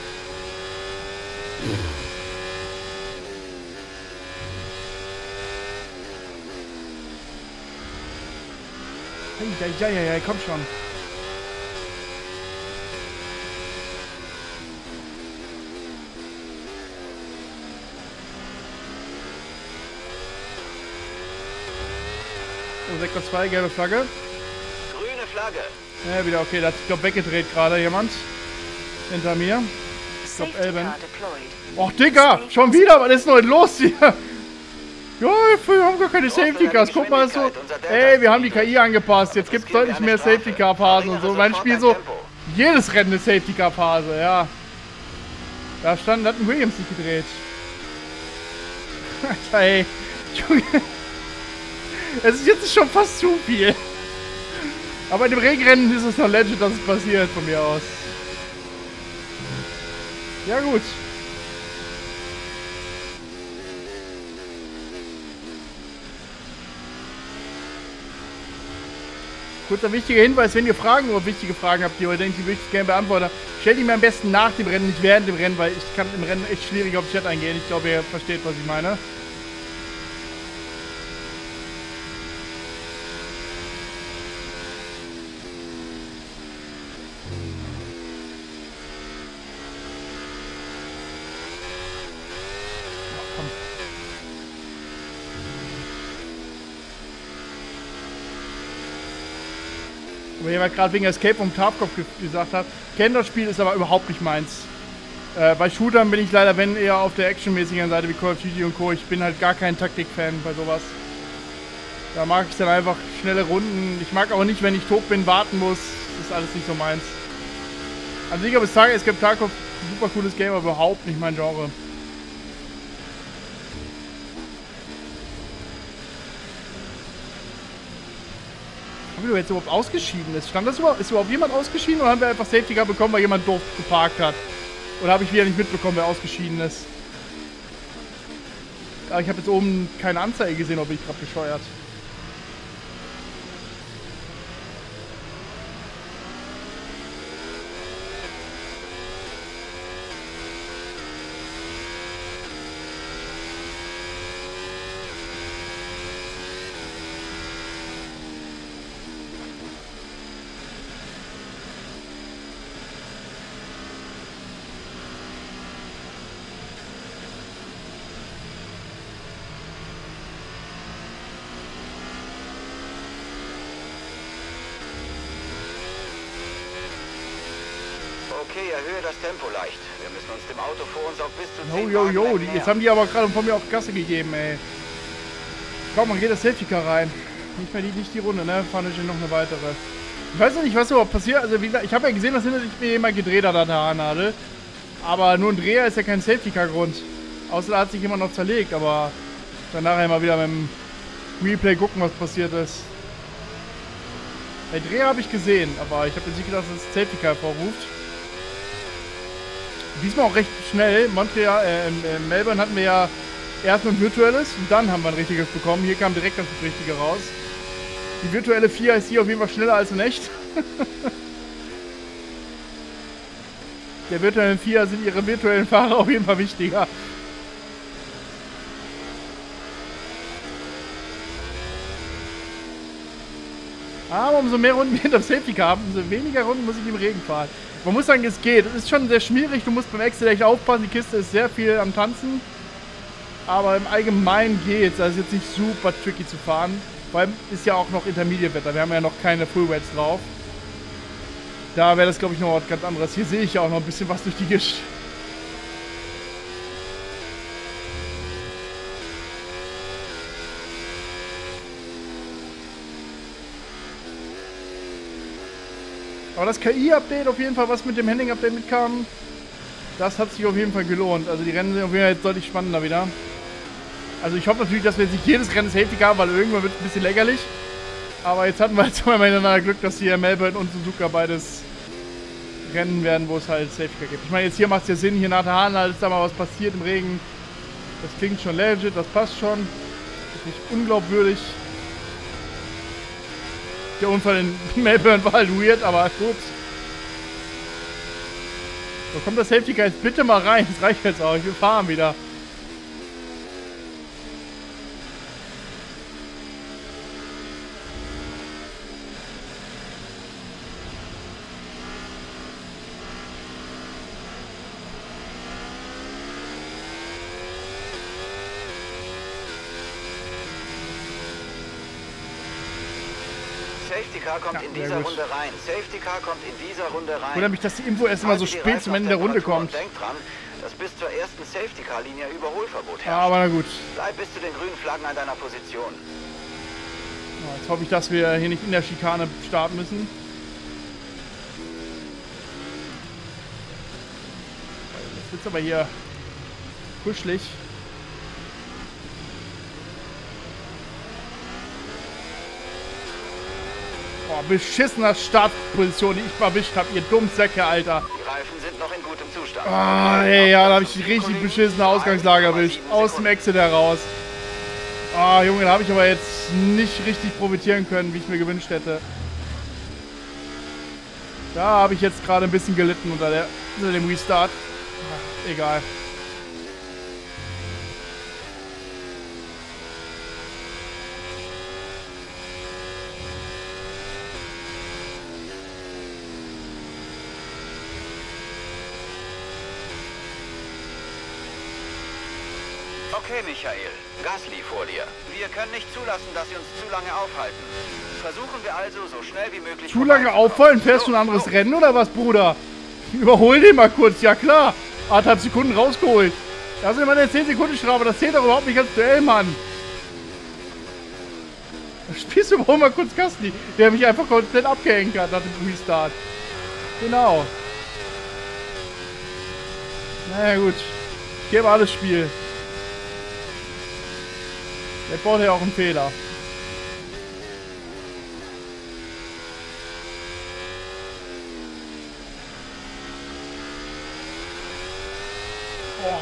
S1: Ja, ja, ja, komm schon. Sektor 2, gelbe Flagge.
S3: Grüne Flagge.
S1: Ja, wieder okay. Da hat sich, glaube weggedreht gerade jemand. Hinter mir. Ich glaube, Elben. Och, Digga! Schon wieder? Was ist denn los hier? Ja, wir haben gar keine Safety Cars. Guck mal, so. Ey, wir haben die KI angepasst. Jetzt gibt es deutlich mehr Safety Car Phasen und so. Mein Spiel so. Jedes Rennen eine Safety Car Phase, ja. Da stand, hat ein Williams sich gedreht. Alter, ey. Junge. Es ist jetzt schon fast zu viel. Aber in dem Regenrennen ist es noch legend, dass es passiert, von mir aus. Ja, gut. Kurzer wichtiger Hinweis, wenn ihr Fragen oder wichtige Fragen habt, die ihr denkt, die möchte ich gerne beantworten, stellt die mir am besten nach dem Rennen, nicht während dem Rennen, weil ich kann im Rennen echt schwierig auf Chat eingehen. Ich glaube, ihr versteht, was ich meine. Jemand gerade wegen Escape vom Tarkov gesagt hat, kenne das Spiel, ist aber überhaupt nicht meins. Äh, bei Shootern bin ich leider, wenn eher auf der actionmäßigen Seite wie Call of Duty und Co. Ich bin halt gar kein Taktik-Fan bei sowas. Da mag ich dann einfach schnelle Runden. Ich mag aber nicht, wenn ich tot bin, warten muss. Das ist alles nicht so meins. Also ich bis Tage Escape Tarkov, super cooles Game, aber überhaupt nicht mein Genre. Haben wir jetzt überhaupt ausgeschieden ist? Stand das überhaupt? Ist überhaupt jemand ausgeschieden oder haben wir einfach Safety Car bekommen, weil jemand doof geparkt hat? Oder habe ich wieder nicht mitbekommen, wer ausgeschieden ist? Aber ich habe jetzt oben keine Anzeige gesehen, ob ich gerade bescheuert.
S3: Okay, erhöhe das Tempo leicht. Wir müssen uns dem Auto vor uns auf bis zu 10
S1: Jo, jo, jo, jetzt haben die aber gerade von mir auf Gasse gegeben, ey. Komm, man geht das Safety Car rein. Nicht mehr die, nicht die Runde, ne? Fahren wir noch eine weitere. Ich weiß noch nicht, was überhaupt passiert. Also, wie gesagt, ich habe ja gesehen, dass hinter sich mir jemand gedreht hat an der Haarnadel. Aber nur ein Dreher ist ja kein Safety Car Grund. Außer da hat sich jemand noch zerlegt, aber dann nachher mal wieder mit dem Replay gucken, was passiert ist. Der Dreher habe ich gesehen, aber ich habe jetzt nicht gedacht, dass es Safety Car vorruft. Diesmal auch recht schnell. Montreal, äh, in Melbourne hatten wir ja erst ein virtuelles und dann haben wir ein richtiges bekommen. Hier kam direkt das Richtige raus. Die virtuelle 4 ist hier auf jeden Fall schneller als in echt. Der virtuellen 4 sind ihre virtuellen Fahrer auf jeden Fall wichtiger. Aber umso mehr Runden wir hinter Safety Car haben, umso weniger Runden muss ich im Regen fahren. Man muss sagen, es geht. Es ist schon sehr schwierig. Du musst beim Excel echt aufpassen. Die Kiste ist sehr viel am Tanzen. Aber im Allgemeinen geht's. Also ist jetzt nicht super tricky zu fahren. Vor allem ist ja auch noch Intermediate-Wetter. Wir haben ja noch keine Full-Wets drauf. Da wäre das, glaube ich, noch was ganz anderes. Hier sehe ich ja auch noch ein bisschen was durch die Gischt. Aber das KI-Update auf jeden Fall, was mit dem Handling-Update mitkam, das hat sich auf jeden Fall gelohnt. Also die Rennen sind auf jeden Fall jetzt deutlich spannender wieder. Also ich hoffe natürlich, dass wir jetzt nicht jedes Rennen Safety haben, weil irgendwann wird es ein bisschen lächerlich. Aber jetzt hatten wir jetzt mal miteinander Glück, dass hier Melbourne und Suzuka beides Rennen werden, wo es halt Safety gibt. Ich meine, jetzt hier macht es ja Sinn, hier nach der Hahn, ist da mal was passiert im Regen. Das klingt schon legit, das passt schon. Ist nicht unglaubwürdig. Der Unfall in Melbourne war halt weird, aber gut. So, kommt das Safety jetzt bitte mal rein. Das reicht jetzt auch. Wir fahren wieder.
S3: Safety Dieser Runde rein. Safety Car kommt in dieser Runde rein.
S1: Wundert mich, dass die Info erst immer so spät zum Ende der Runde kommt.
S3: Denk dran, dass bis zur ersten Safety Car Linie Überholverbot herrscht. Ja,
S1: aber na gut.
S3: Bleib bis zu den grünen Flaggen an deiner Position.
S1: Ja, jetzt hoffe ich, dass wir hier nicht in der Schikane starten müssen. Jetzt wird aber hier kuschelig. Boah, beschissener Startposition, die ich erwischt habe, ihr Dummsäcke, Alter.
S3: Die Reifen sind noch in gutem Zustand.
S1: Ah, ey, ja, da habe ich richtig beschissene Ausgangslage erwischt. Aus dem Exit heraus. Ah, Junge, da habe ich aber jetzt nicht richtig profitieren können, wie ich mir gewünscht hätte. Da habe ich jetzt gerade ein bisschen gelitten unter, der, unter dem Restart. Ach, egal.
S3: Okay, Michael. Gasly vor dir. Wir können nicht zulassen, dass sie uns zu lange aufhalten. Versuchen wir also, so schnell wie möglich...
S1: Zu lange auffallen? Fährst du ein anderes so. Rennen oder was, Bruder? Überhol den mal kurz. Ja, klar. Anderthalb Sekunden rausgeholt. Das ist immer eine 10-Sekunden-Strafe. Das zählt doch überhaupt nicht als Duell, Mann. Spielst du überhaupt mal kurz Gasly, der mich einfach komplett abgehängt hat nach dem Restart. Genau. Naja, gut. Ich gebe alles Spiel. Der baut ja auch einen Fehler. Boah.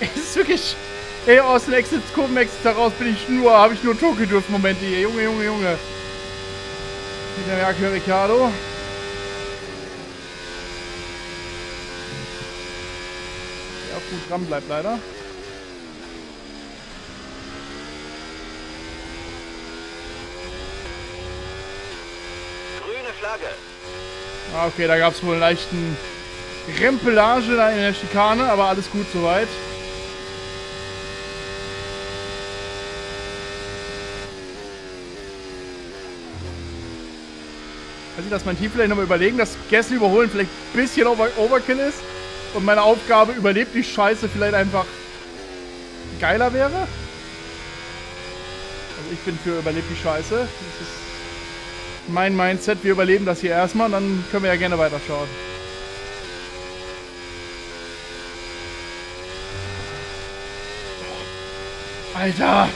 S1: Es ist wirklich... Ey, aus den Exit, Kurven-Exit heraus bin ich nur, habe ich nur Tokyo-Drift-Momente hier. Junge, Junge, Junge. Wieder Merkel Ricardo. Der auch gut dran bleibt leider.
S3: Flagge.
S1: Ah, okay, da gab es wohl einen leichten Rempelage da in der Schikane, aber alles gut soweit. Kann ich das mein Team vielleicht nochmal überlegen, dass Gasly überholen vielleicht ein bisschen Over Overkill ist und meine Aufgabe überlebt die Scheiße vielleicht einfach geiler wäre? Also ich bin für überlebt die Scheiße. Das ist mein Mindset. Wir überleben das hier erstmal und dann können wir ja gerne weiterschauen. Alter!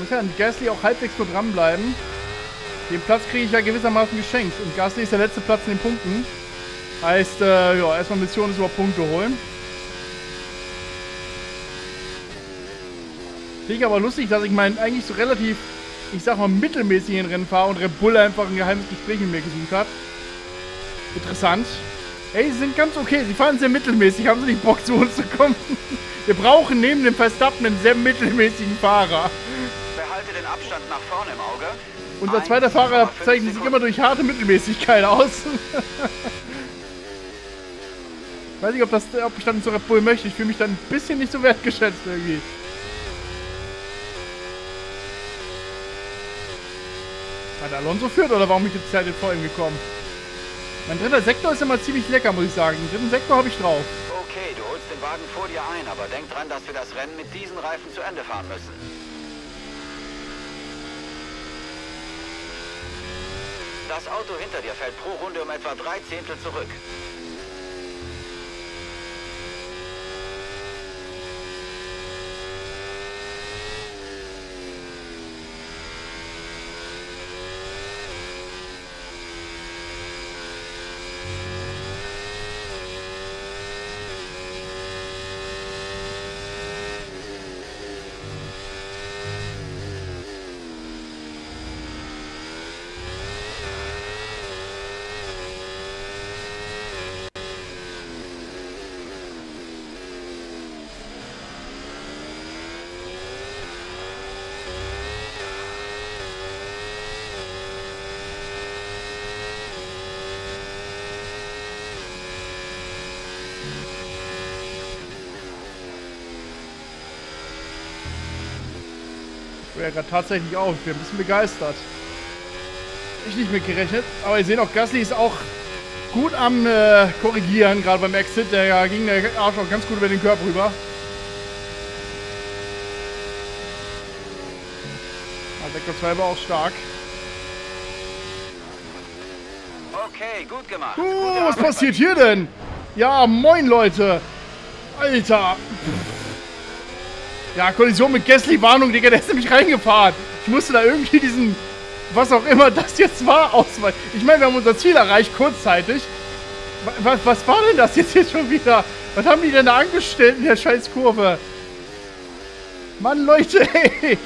S1: Muss ja an Gasly auch halbwegs nur dranbleiben. Den Platz kriege ich ja gewissermaßen geschenkt. Und Gasly ist der letzte Platz in den Punkten. Heißt, äh, ja, erstmal Mission ist über Punkte holen. Finde ich aber lustig, dass ich meinen eigentlich so relativ, ich sag mal, mittelmäßigen Rennen fahre und Red Bull einfach ein geheimes Gespräch mit mir gesucht hat. Interessant. Ey, sie sind ganz okay. Sie fahren sehr mittelmäßig. Haben sie nicht Bock, zu uns zu kommen? Wir brauchen neben dem Verstappen einen sehr mittelmäßigen Fahrer.
S3: Abstand nach vorne im Auge.
S1: Unser zweiter Fahrer zeichnet sich immer durch harte Mittelmäßigkeit aus. Weiß nicht, ob, das, ob ich dann zu Red Bull möchte. Ich fühle mich dann ein bisschen nicht so wertgeschätzt irgendwie. Hat Alonso führt oder warum ich jetzt Zeit vor ihm gekommen? Mein dritter Sektor ist immer ziemlich lecker, muss ich sagen. Den dritten Sektor habe ich drauf.
S3: Okay, du holst den Wagen vor dir ein, aber denk dran, dass wir das Rennen mit diesen Reifen zu Ende fahren müssen. Das Auto hinter dir fällt pro Runde um etwa drei Zehntel zurück.
S1: Ja gerade tatsächlich auch. Ich bin ein bisschen begeistert. Ich nicht mitgerechnet. Aber ihr seht auch, Gasly ist auch gut am äh, Korrigieren, gerade beim Exit. Der ja, ging der Arsch auch ganz gut über den Körper rüber. Sektor 2 war auch stark.
S3: Okay, gut gemacht.
S1: Uh, was passiert hier denn? Ja, moin Leute. Alter. Ja, Kollision mit Gasly, Warnung, Digga, der ist nämlich reingefahren. Ich musste da irgendwie diesen, was auch immer das jetzt war, ausweichen. Ich meine, wir haben unser Ziel erreicht, kurzzeitig. Was, was war denn das jetzt hier schon wieder? Was haben die denn da angestellt in der Scheißkurve? Mann, Leute, ey.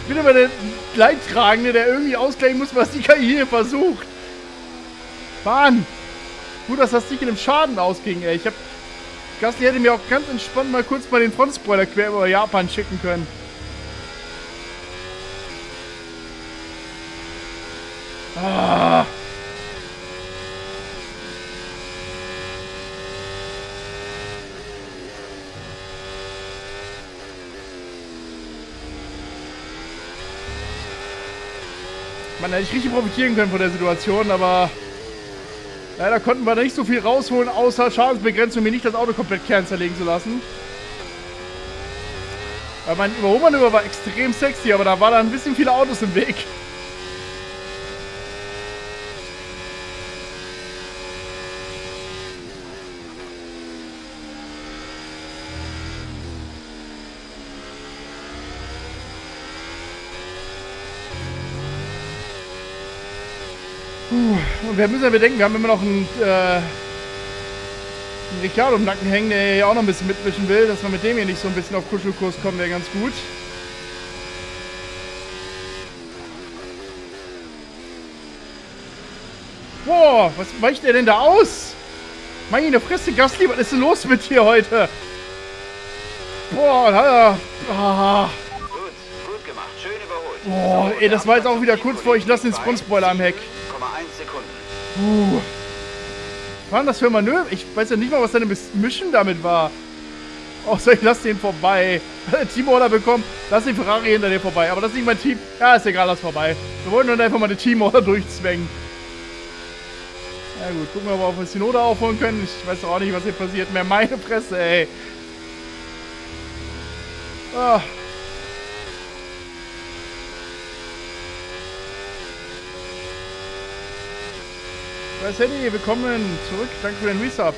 S1: Ich bin immer der Leidtragende, der irgendwie ausgleichen muss, was die KI hier versucht. Mann. Gut, dass das nicht in dem Schaden ausging, ey. Ich hab... Gasly hätte mir auch ganz entspannt mal kurz mal den Frontspoiler quer über Japan schicken können. Ah. Man hätte ich richtig profitieren können von der Situation, aber leider konnten wir nicht so viel rausholen, außer Schadensbegrenzung, mir nicht das Auto komplett kern zerlegen zu lassen. Weil mein Überholmanöver war extrem sexy, aber da waren ein bisschen viele Autos im Weg. Und wir müssen ja bedenken, wir haben immer noch einen, äh, einen Ricciardo im Nacken hängen, der ja auch noch ein bisschen mitmischen will, dass wir mit dem hier nicht so ein bisschen auf Kuschelkurs kommen, wäre ganz gut. Boah, was weicht er denn da aus? Meine Fresse, Gasly, was ist denn los mit dir heute? Boah, da, ah.
S3: Gut, gut gemacht, schön überholt.
S1: Boah, ey, das war jetzt auch wieder kurz vor, ich lasse den Frontspoiler am Heck. Uh. Was war das für ein Manöver? Ich weiß ja nicht mal, was deine Mission damit war. Außer ich lasse den vorbei. Teamorder bekommen, lass den Ferrari hinter dir vorbei. Aber das ist nicht mein Team. Ja, ist egal, lass vorbei. Wir wollten nur einfach mal den Teamorder durchzwängen. Ja gut, gucken wir mal, ob wir Synoda aufholen können. Ich weiß auch nicht, was hier passiert. Mehr meine Fresse, ey. Ah. Was Henny, willkommen zurück. Danke für den Resub.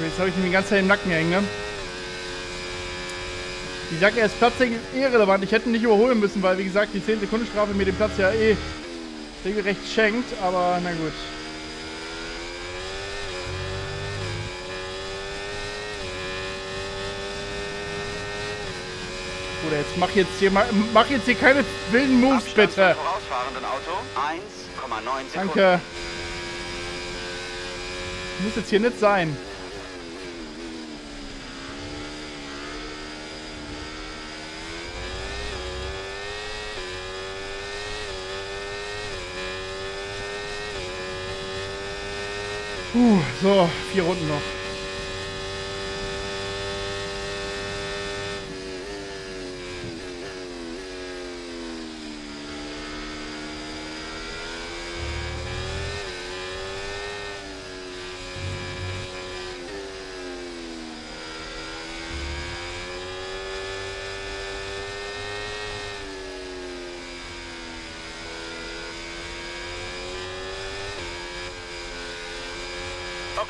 S1: Jetzt habe ich ihn die ganze Zeit im Nacken hängen, ne? Die sagen, er ist platztechnisch irrelevant. Ich hätte ihn nicht überholen müssen, weil, wie gesagt, die 10 Sekunden Strafe mir den Platz ja eh regelrecht schenkt. Aber na gut. Oder jetzt mach jetzt hier mach jetzt hier keine wilden Moves, Abstand bitte. Danke. Muss jetzt hier nicht sein. Puh, so, vier Runden noch.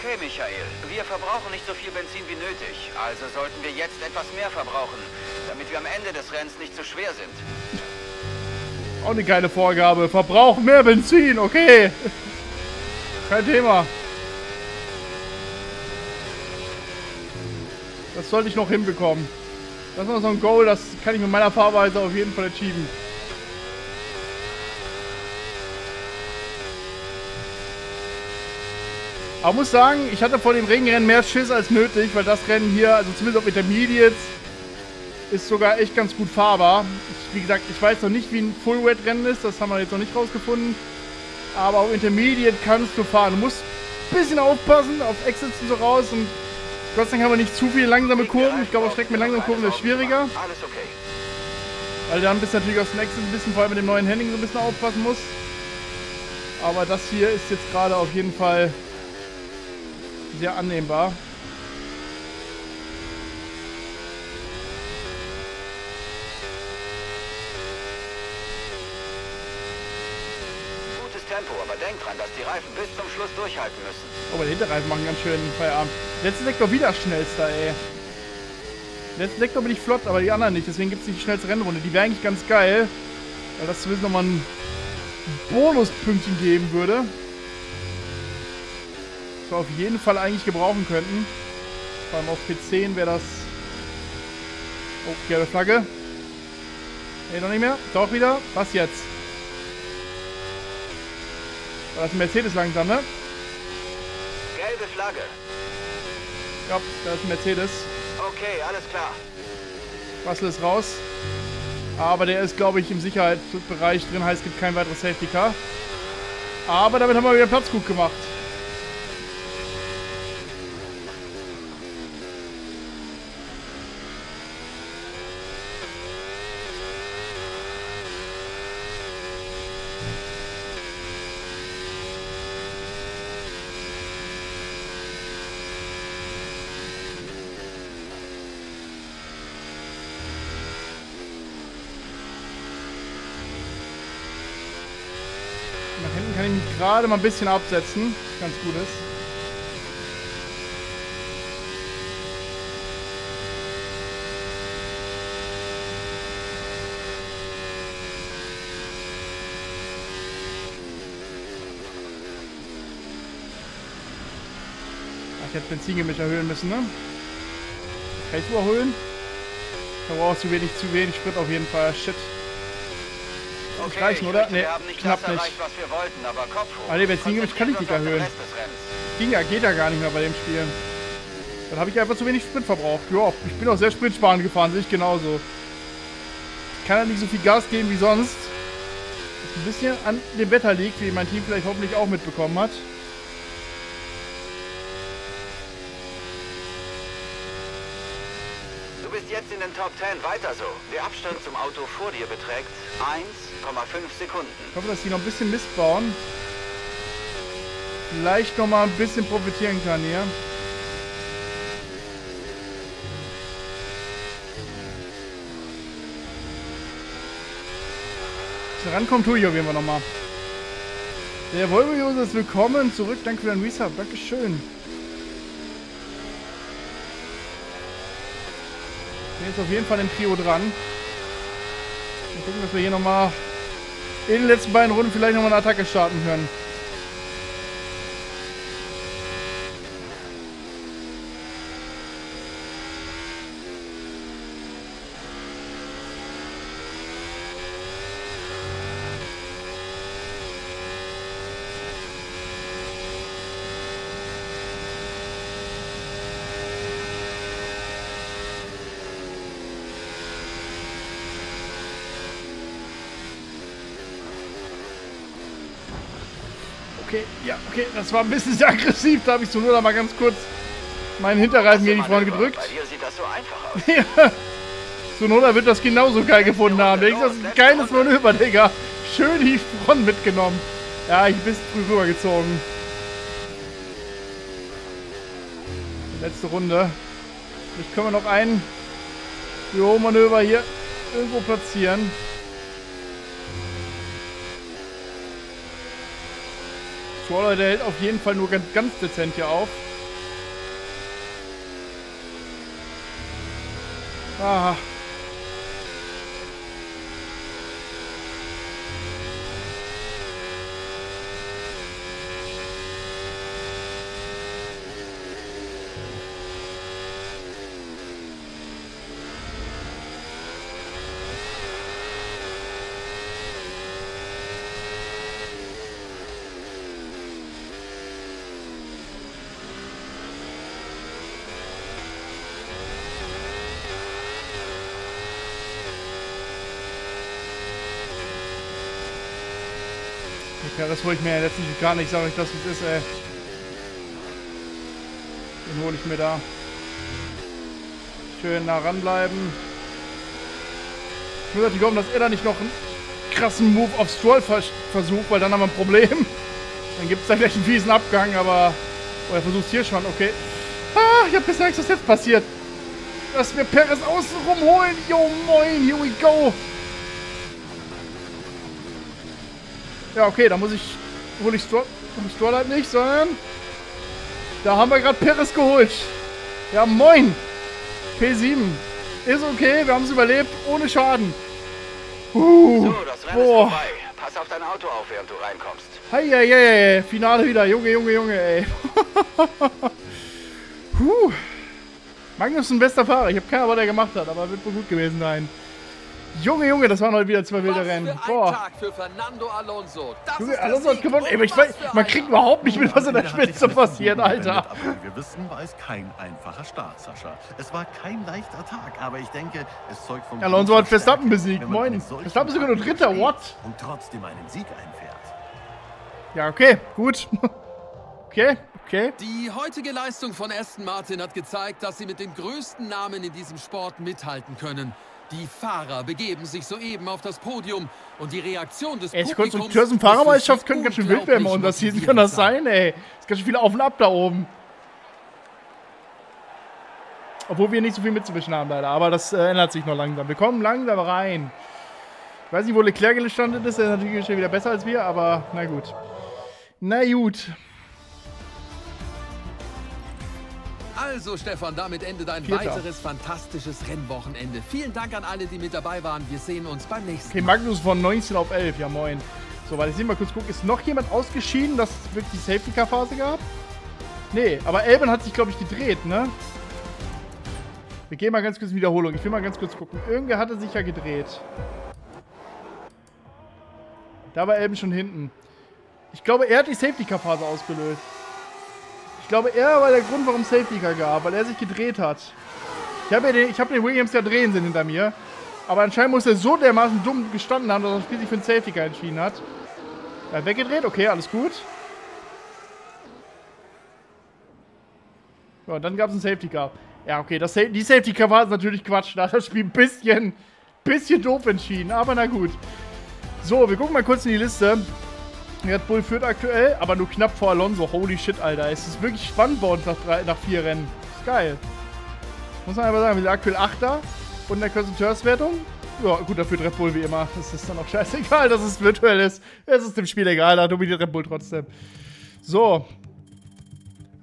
S3: Okay, Michael. Wir verbrauchen nicht so viel Benzin wie nötig. Also sollten wir jetzt etwas mehr verbrauchen, damit wir am Ende des Rennens nicht zu schwer sind.
S1: Auch eine geile Vorgabe. Verbrauch mehr Benzin, okay. Kein Thema. Das sollte ich noch hinbekommen. Das ist noch so ein Goal, das kann ich mit meiner Fahrweise auf jeden Fall achieben. Aber muss sagen, ich hatte vor dem Regenrennen mehr Schiss als nötig, weil das Rennen hier, also zumindest auf Intermediates, ist sogar echt ganz gut fahrbar. Ich, wie gesagt, ich weiß noch nicht, wie ein Full-Wet-Rennen ist, das haben wir jetzt noch nicht rausgefunden. Aber auf Intermediate kannst du fahren. Du musst ein bisschen aufpassen, auf Exits und so raus und Gott sei Dank haben wir nicht zu viele langsame Kurven. Ich glaube, auf Strecken mit langsamen Kurven ist schwieriger.
S3: Alles okay.
S1: Weil dann bist du natürlich aus dem Exit ein bisschen, vor allem mit dem neuen Handling, so ein bisschen aufpassen musst. Aber das hier ist jetzt gerade auf jeden Fall sehr annehmbar.
S3: Gutes Tempo, aber denk dran, dass die Reifen bis zum Schluss durchhalten müssen.
S1: Oh, aber die Hinterreifen machen ganz schön Feierabend. Letzter Sektor wieder schnellster, ey. Letzten Sektor bin ich flott, aber die anderen nicht. Deswegen gibt es nicht die schnellste Rennrunde. Die wäre eigentlich ganz geil. Weil das zumindest nochmal ein Bonuspünktchen geben würde. Wir auf jeden Fall eigentlich gebrauchen könnten. Vor allem auf P10 wäre das... Oh, gelbe Flagge. Nee, noch nicht mehr. Doch wieder. Was jetzt? War das ein Mercedes langsam, ne?
S3: Gelbe Flagge.
S1: Ja, da ist ein Mercedes.
S3: Okay, alles klar.
S1: Russell ist raus. Aber der ist, glaube ich, im Sicherheitsbereich drin, heißt, es gibt kein weiteres Safety Car. Aber damit haben wir wieder Platz gut gemacht. Kann ich mich gerade mal ein bisschen absetzen. was Ganz gut ist. Ich hätte Benzingemisch erhöhen müssen, ne? Kann ich überholen? Da brauchst du wenig, zu wenig Sprit auf jeden Fall. Shit. Das
S3: Okay,
S1: reichen,
S3: ich
S1: oder?
S3: nicht
S1: knapp
S3: das
S1: nicht.
S3: erreicht, was wir wollten, aber Kopf.
S1: Ah, nee, Benzingemisch kann ich nicht erhöhen. Ging ja, geht ja gar nicht mehr bei dem Spiel. Dann habe ich einfach zu wenig Sprit verbraucht. Ja, ich bin auch sehr spritsparend gefahren, sehe ich genauso. Ich kann ja nicht so viel Gas geben wie sonst. Was ein bisschen an dem Wetter liegt, wie mein Team vielleicht hoffentlich auch mitbekommen hat.
S3: Du bist jetzt in den Top 10, weiter so. Der Abstand zum Auto vor dir beträgt 1,5 Sekunden.
S1: Ich hoffe, dass die noch ein bisschen Mist bauen. Vielleicht noch mal ein bisschen profitieren kann hier. Rankommen tue ich auf jeden Fall noch mal. Der Volvo ist willkommen zurück. Danke für den Resub. Dankeschön. Bin jetzt auf jeden Fall im Trio dran. Mal gucken, dass wir hier nochmal in den letzten beiden Runden vielleicht nochmal eine Attacke starten können. Okay, ja, okay, das war ein bisschen sehr aggressiv. Da habe ich so nur noch mal ganz kurz meinen Hinterreifen gegen die Front gedrückt.
S3: Bei dir sieht das so einfach aus.
S1: Ja. So Noda wird das genauso geil gefunden haben. Das ist ein geiles Manöver, Digga. Schön die Front mitgenommen. Ja, ich bin früh rübergezogen. Letzte Runde. Jetzt können wir noch ein Büro-Manöver hier irgendwo platzieren. Swallow, der hält auf jeden Fall nur ganz, ganz dezent hier auf. Ah. Das hole ich mir ja letztendlich gar nicht, sage ich das, wie es ist, ey. Den hole ich mir da. Schön nah ranbleiben. Ich muss natürlich hoffen, dass er da nicht noch einen krassen Move auf Stroll vers versucht, weil dann haben wir ein Problem. Dann gibt es da gleich einen fiesen Abgang, aber... Oh, er versucht hier schon, okay. Ah, ich hab bisher Angst, was jetzt passiert. Lass mir Perez außen rumholen. Yo, moin, here we go. Ja, okay, da muss ich... Hol ich Stroll, hol ich Stroll halt nicht, sondern... Da haben wir gerade Perez geholt. Ja, moin. P7. Ist okay, wir haben es überlebt, ohne Schaden.
S3: Uh, so, das Rennen boah. ist vorbei. Pass auf dein Auto auf, während du reinkommst.
S1: Heieiei, Finale wieder. Junge, Junge, Junge, ey. Puh. Magnus ist ein bester Fahrer. Ich habe keine Ahnung, was er gemacht hat, aber wird wohl gut gewesen sein. Junge, Junge, das waren heute wieder zwei wilde Rennen. Boah. Tag für Fernando Alonso. Das Junge, Alonso hat gewonnen. Ey, ich weiß, man kriegt überhaupt nicht mit, was in der Spitze passiert, Alter.
S5: Aber wie wir wissen, war es kein einfacher Start, Sascha. Es war kein leichter Tag, aber ich denke, es zeugt vom...
S1: Alonso hat Verstappen besiegt, moin. Verstappen ist sogar nur Dritter, what?
S5: Und trotzdem einen Sieg einfährt.
S1: Ja, okay, gut. okay, okay.
S4: Die heutige Leistung von Aston Martin hat gezeigt, dass sie mit den größten Namen in diesem Sport mithalten können. Die Fahrer begeben sich soeben auf das Podium und die Reaktion des
S1: ey, Publikums... Konstrukteurs- und Fahrermeisterschaft können ganz schön wild werden und das Season kann das sein, ey. Es ist ganz schön viel Auf und Ab da oben. Obwohl wir nicht so viel mitzumischen haben, leider. Aber das äh, ändert sich noch langsam. Wir kommen langsam rein. Ich weiß nicht, wo Leclerc gestanden ist. Der ist natürlich schon wieder besser als wir, aber na gut. Na gut.
S4: Also, Stefan, damit endet ein Vierter. weiteres fantastisches Rennwochenende. Vielen Dank an alle, die mit dabei waren. Wir sehen uns beim nächsten
S1: Mal. Okay, Magnus von 19 auf 11. Ja, moin. So, weil ich mal kurz gucken. Ist noch jemand ausgeschieden, dass es wirklich die Safety-Car-Phase gab? Nee, aber Elben hat sich, glaube ich, gedreht, ne? Wir gehen mal ganz kurz in Wiederholung. Ich will mal ganz kurz gucken. Irgendwer hatte sich ja gedreht. Da war Elben schon hinten. Ich glaube, er hat die Safety-Car-Phase ausgelöst. Ich glaube, er war der Grund, warum Safety Car gab, weil er sich gedreht hat. Ich habe den, hab den Williams ja drehen sehen hinter mir. Aber anscheinend muss er so dermaßen dumm gestanden haben, dass er das Spiel sich für einen Safety Car entschieden hat. Er hat weggedreht, okay, alles gut. Ja, und dann gab es einen Safety Car. Ja, okay, das, die Safety Car war natürlich Quatsch. Da hat das Spiel ein bisschen, bisschen doof entschieden, aber na gut. So, wir gucken mal kurz in die Liste. Red Bull führt aktuell, aber nur knapp vor Alonso. Holy shit, Alter. Es ist wirklich spannend bei uns nach, drei, nach vier Rennen. Ist geil. Muss man einfach sagen, wir sind aktuell Achter und in der Konstrukteurswertung. Ja, gut, da führt Red Bull wie immer. Das ist dann auch scheißegal, dass es virtuell ist. Es ist dem Spiel egal, da dominiert Red Bull trotzdem. So.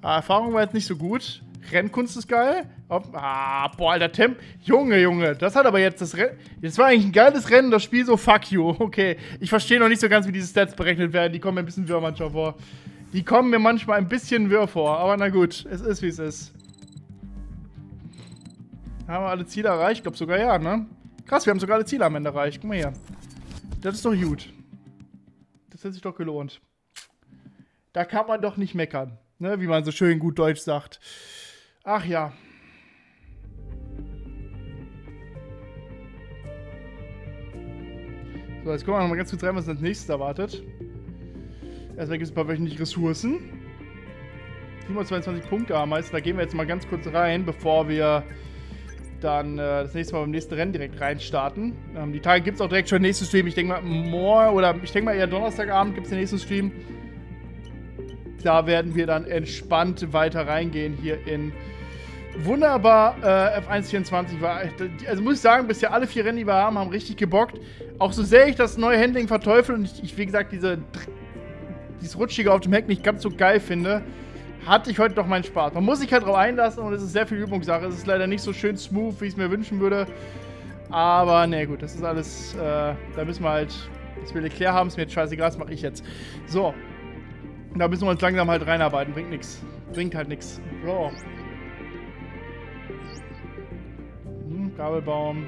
S1: Ah, Erfahrung war jetzt nicht so gut. Rennkunst ist geil. Ah, boah, alter Temp. Junge, Junge. Das hat aber jetzt das Rennen. Das war eigentlich ein geiles Rennen, das Spiel so fuck you. Okay. Ich verstehe noch nicht so ganz, wie diese Stats berechnet werden. Die kommen mir ein bisschen wirr manchmal vor. Die kommen mir manchmal ein bisschen wirr vor. Aber na gut, es ist, wie es ist. Haben wir alle Ziele erreicht? Ich glaube sogar ja, ne? Krass, wir haben sogar alle Ziele am Ende erreicht. Guck mal hier. Das ist doch gut. Das hat sich doch gelohnt. Da kann man doch nicht meckern. Ne? Wie man so schön gut Deutsch sagt. Ach ja. So, jetzt gucken wir mal ganz kurz rein, was uns als nächstes erwartet. Erstmal gibt es ein paar wöchentliche Ressourcen. 722 Punkte wir Da gehen wir jetzt mal ganz kurz rein, bevor wir dann äh, das nächste Mal beim nächsten Rennen direkt reinstarten. Ähm, die Tage gibt es auch direkt schon den nächsten Stream. Ich denke mal, morgen oder ich denke mal eher Donnerstagabend gibt es den nächsten Stream. Da werden wir dann entspannt weiter reingehen hier in wunderbar äh, F124 war. Also muss ich sagen, bisher alle vier Rennen, die wir haben, haben richtig gebockt. Auch so sehr ich das neue Handling verteufel und ich, ich wie gesagt, diese, dieses Rutschige auf dem Heck nicht ganz so geil finde, hatte ich heute doch meinen Spaß. Man muss sich halt drauf einlassen und es ist sehr viel Übungssache. Es ist leider nicht so schön smooth, wie ich es mir wünschen würde. Aber ne, gut, das ist alles, äh, da müssen wir halt, das will Leclerc haben, ist mir jetzt scheißegal, das mache ich jetzt. So. Da müssen wir uns langsam halt reinarbeiten, bringt nichts. Bringt halt nichts. So. Kabelbaum.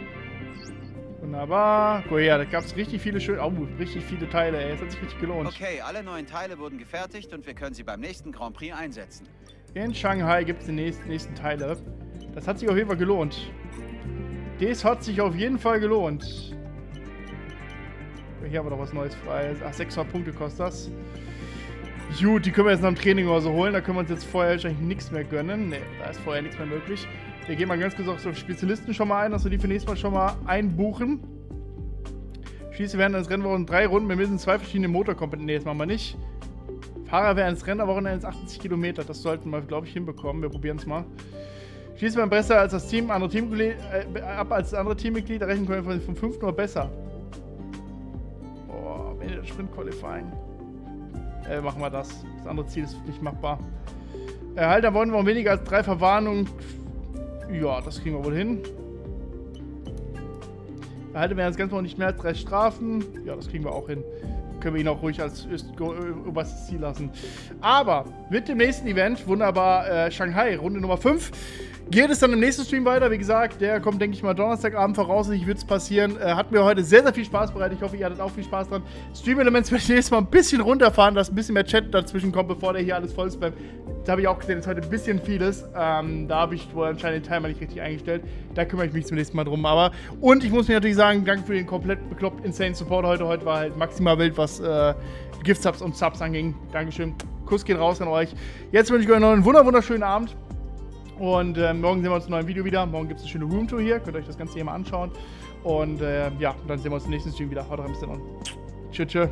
S1: Wunderbar. Guck her, da gab es richtig viele schöne, oh, richtig viele Teile, ey. Es hat sich richtig gelohnt.
S3: Okay, alle neuen Teile wurden gefertigt und wir können sie beim nächsten Grand Prix einsetzen.
S1: In Shanghai gibt es die nächsten, nächsten Teile. Das hat sich auf jeden Fall gelohnt. Das hat sich auf jeden Fall gelohnt. Hier haben wir doch was Neues frei. Ach, 600 Punkte kostet das. Gut, die können wir jetzt nach dem Training oder so holen. Da können wir uns jetzt vorher wahrscheinlich nichts mehr gönnen. Ne, da ist vorher nichts mehr möglich. Wir gehen mal ganz kurz auf Spezialisten schon mal ein, dass wir die für nächstes Mal schon mal einbuchen. Schließlich werden das Rennwochenende drei Runden. Wir müssen zwei verschiedene Motorkomponenten. Ne, jetzt machen wir nicht. Fahrer während des Rennwochenendes 80 Kilometer. Das sollten wir, glaube ich, hinbekommen. Wir probieren es mal. Schließt man besser als das Team, andere Teammitglied, äh, ab als das andere Teammitglied, da rechnen können wir vom 5 nur besser. Boah, wenn das Sprint Qualifying. Äh, machen wir das. Das andere Ziel ist nicht machbar. Äh, halt, da wollen wir weniger als drei Verwarnungen. Ja, das kriegen wir wohl hin. Erhalte jetzt ganz noch nicht mehr als drei Strafen. Ja, das kriegen wir auch hin können wir ihn auch ruhig als oberstes Ziel lassen. Aber mit dem nächsten Event, wunderbar, äh, Shanghai, Runde Nummer 5, geht es dann im nächsten Stream weiter. Wie gesagt, der kommt, denke ich mal, Donnerstagabend voraussichtlich wird es passieren. Äh, hat mir heute sehr, sehr viel Spaß bereitet. Ich hoffe, ihr hattet auch viel Spaß dran. Stream-Elements werde ich nächstes Mal ein bisschen runterfahren, dass ein bisschen mehr Chat dazwischen kommt, bevor der hier alles voll spammt. Da habe ich auch gesehen, ist heute ein bisschen vieles. Ähm, da habe ich wohl anscheinend den Timer nicht richtig eingestellt. Da kümmere ich mich zum nächsten Mal drum. Aber und ich muss mir natürlich sagen, danke für den komplett bekloppt insane Support heute. Heute war halt maximal wild, was äh, Gift-Subs und Subs anging. Dankeschön. Kuss geht raus an euch. Jetzt wünsche ich euch noch einen wunderschönen Abend. Und äh, morgen sehen wir uns einem neuen Video wieder. Morgen gibt es eine schöne Roomtour hier. Könnt ihr euch das Ganze hier mal anschauen. Und äh, ja, dann sehen wir uns im nächsten Stream wieder. Haut rein, bis dann. Tschüss, tschüss.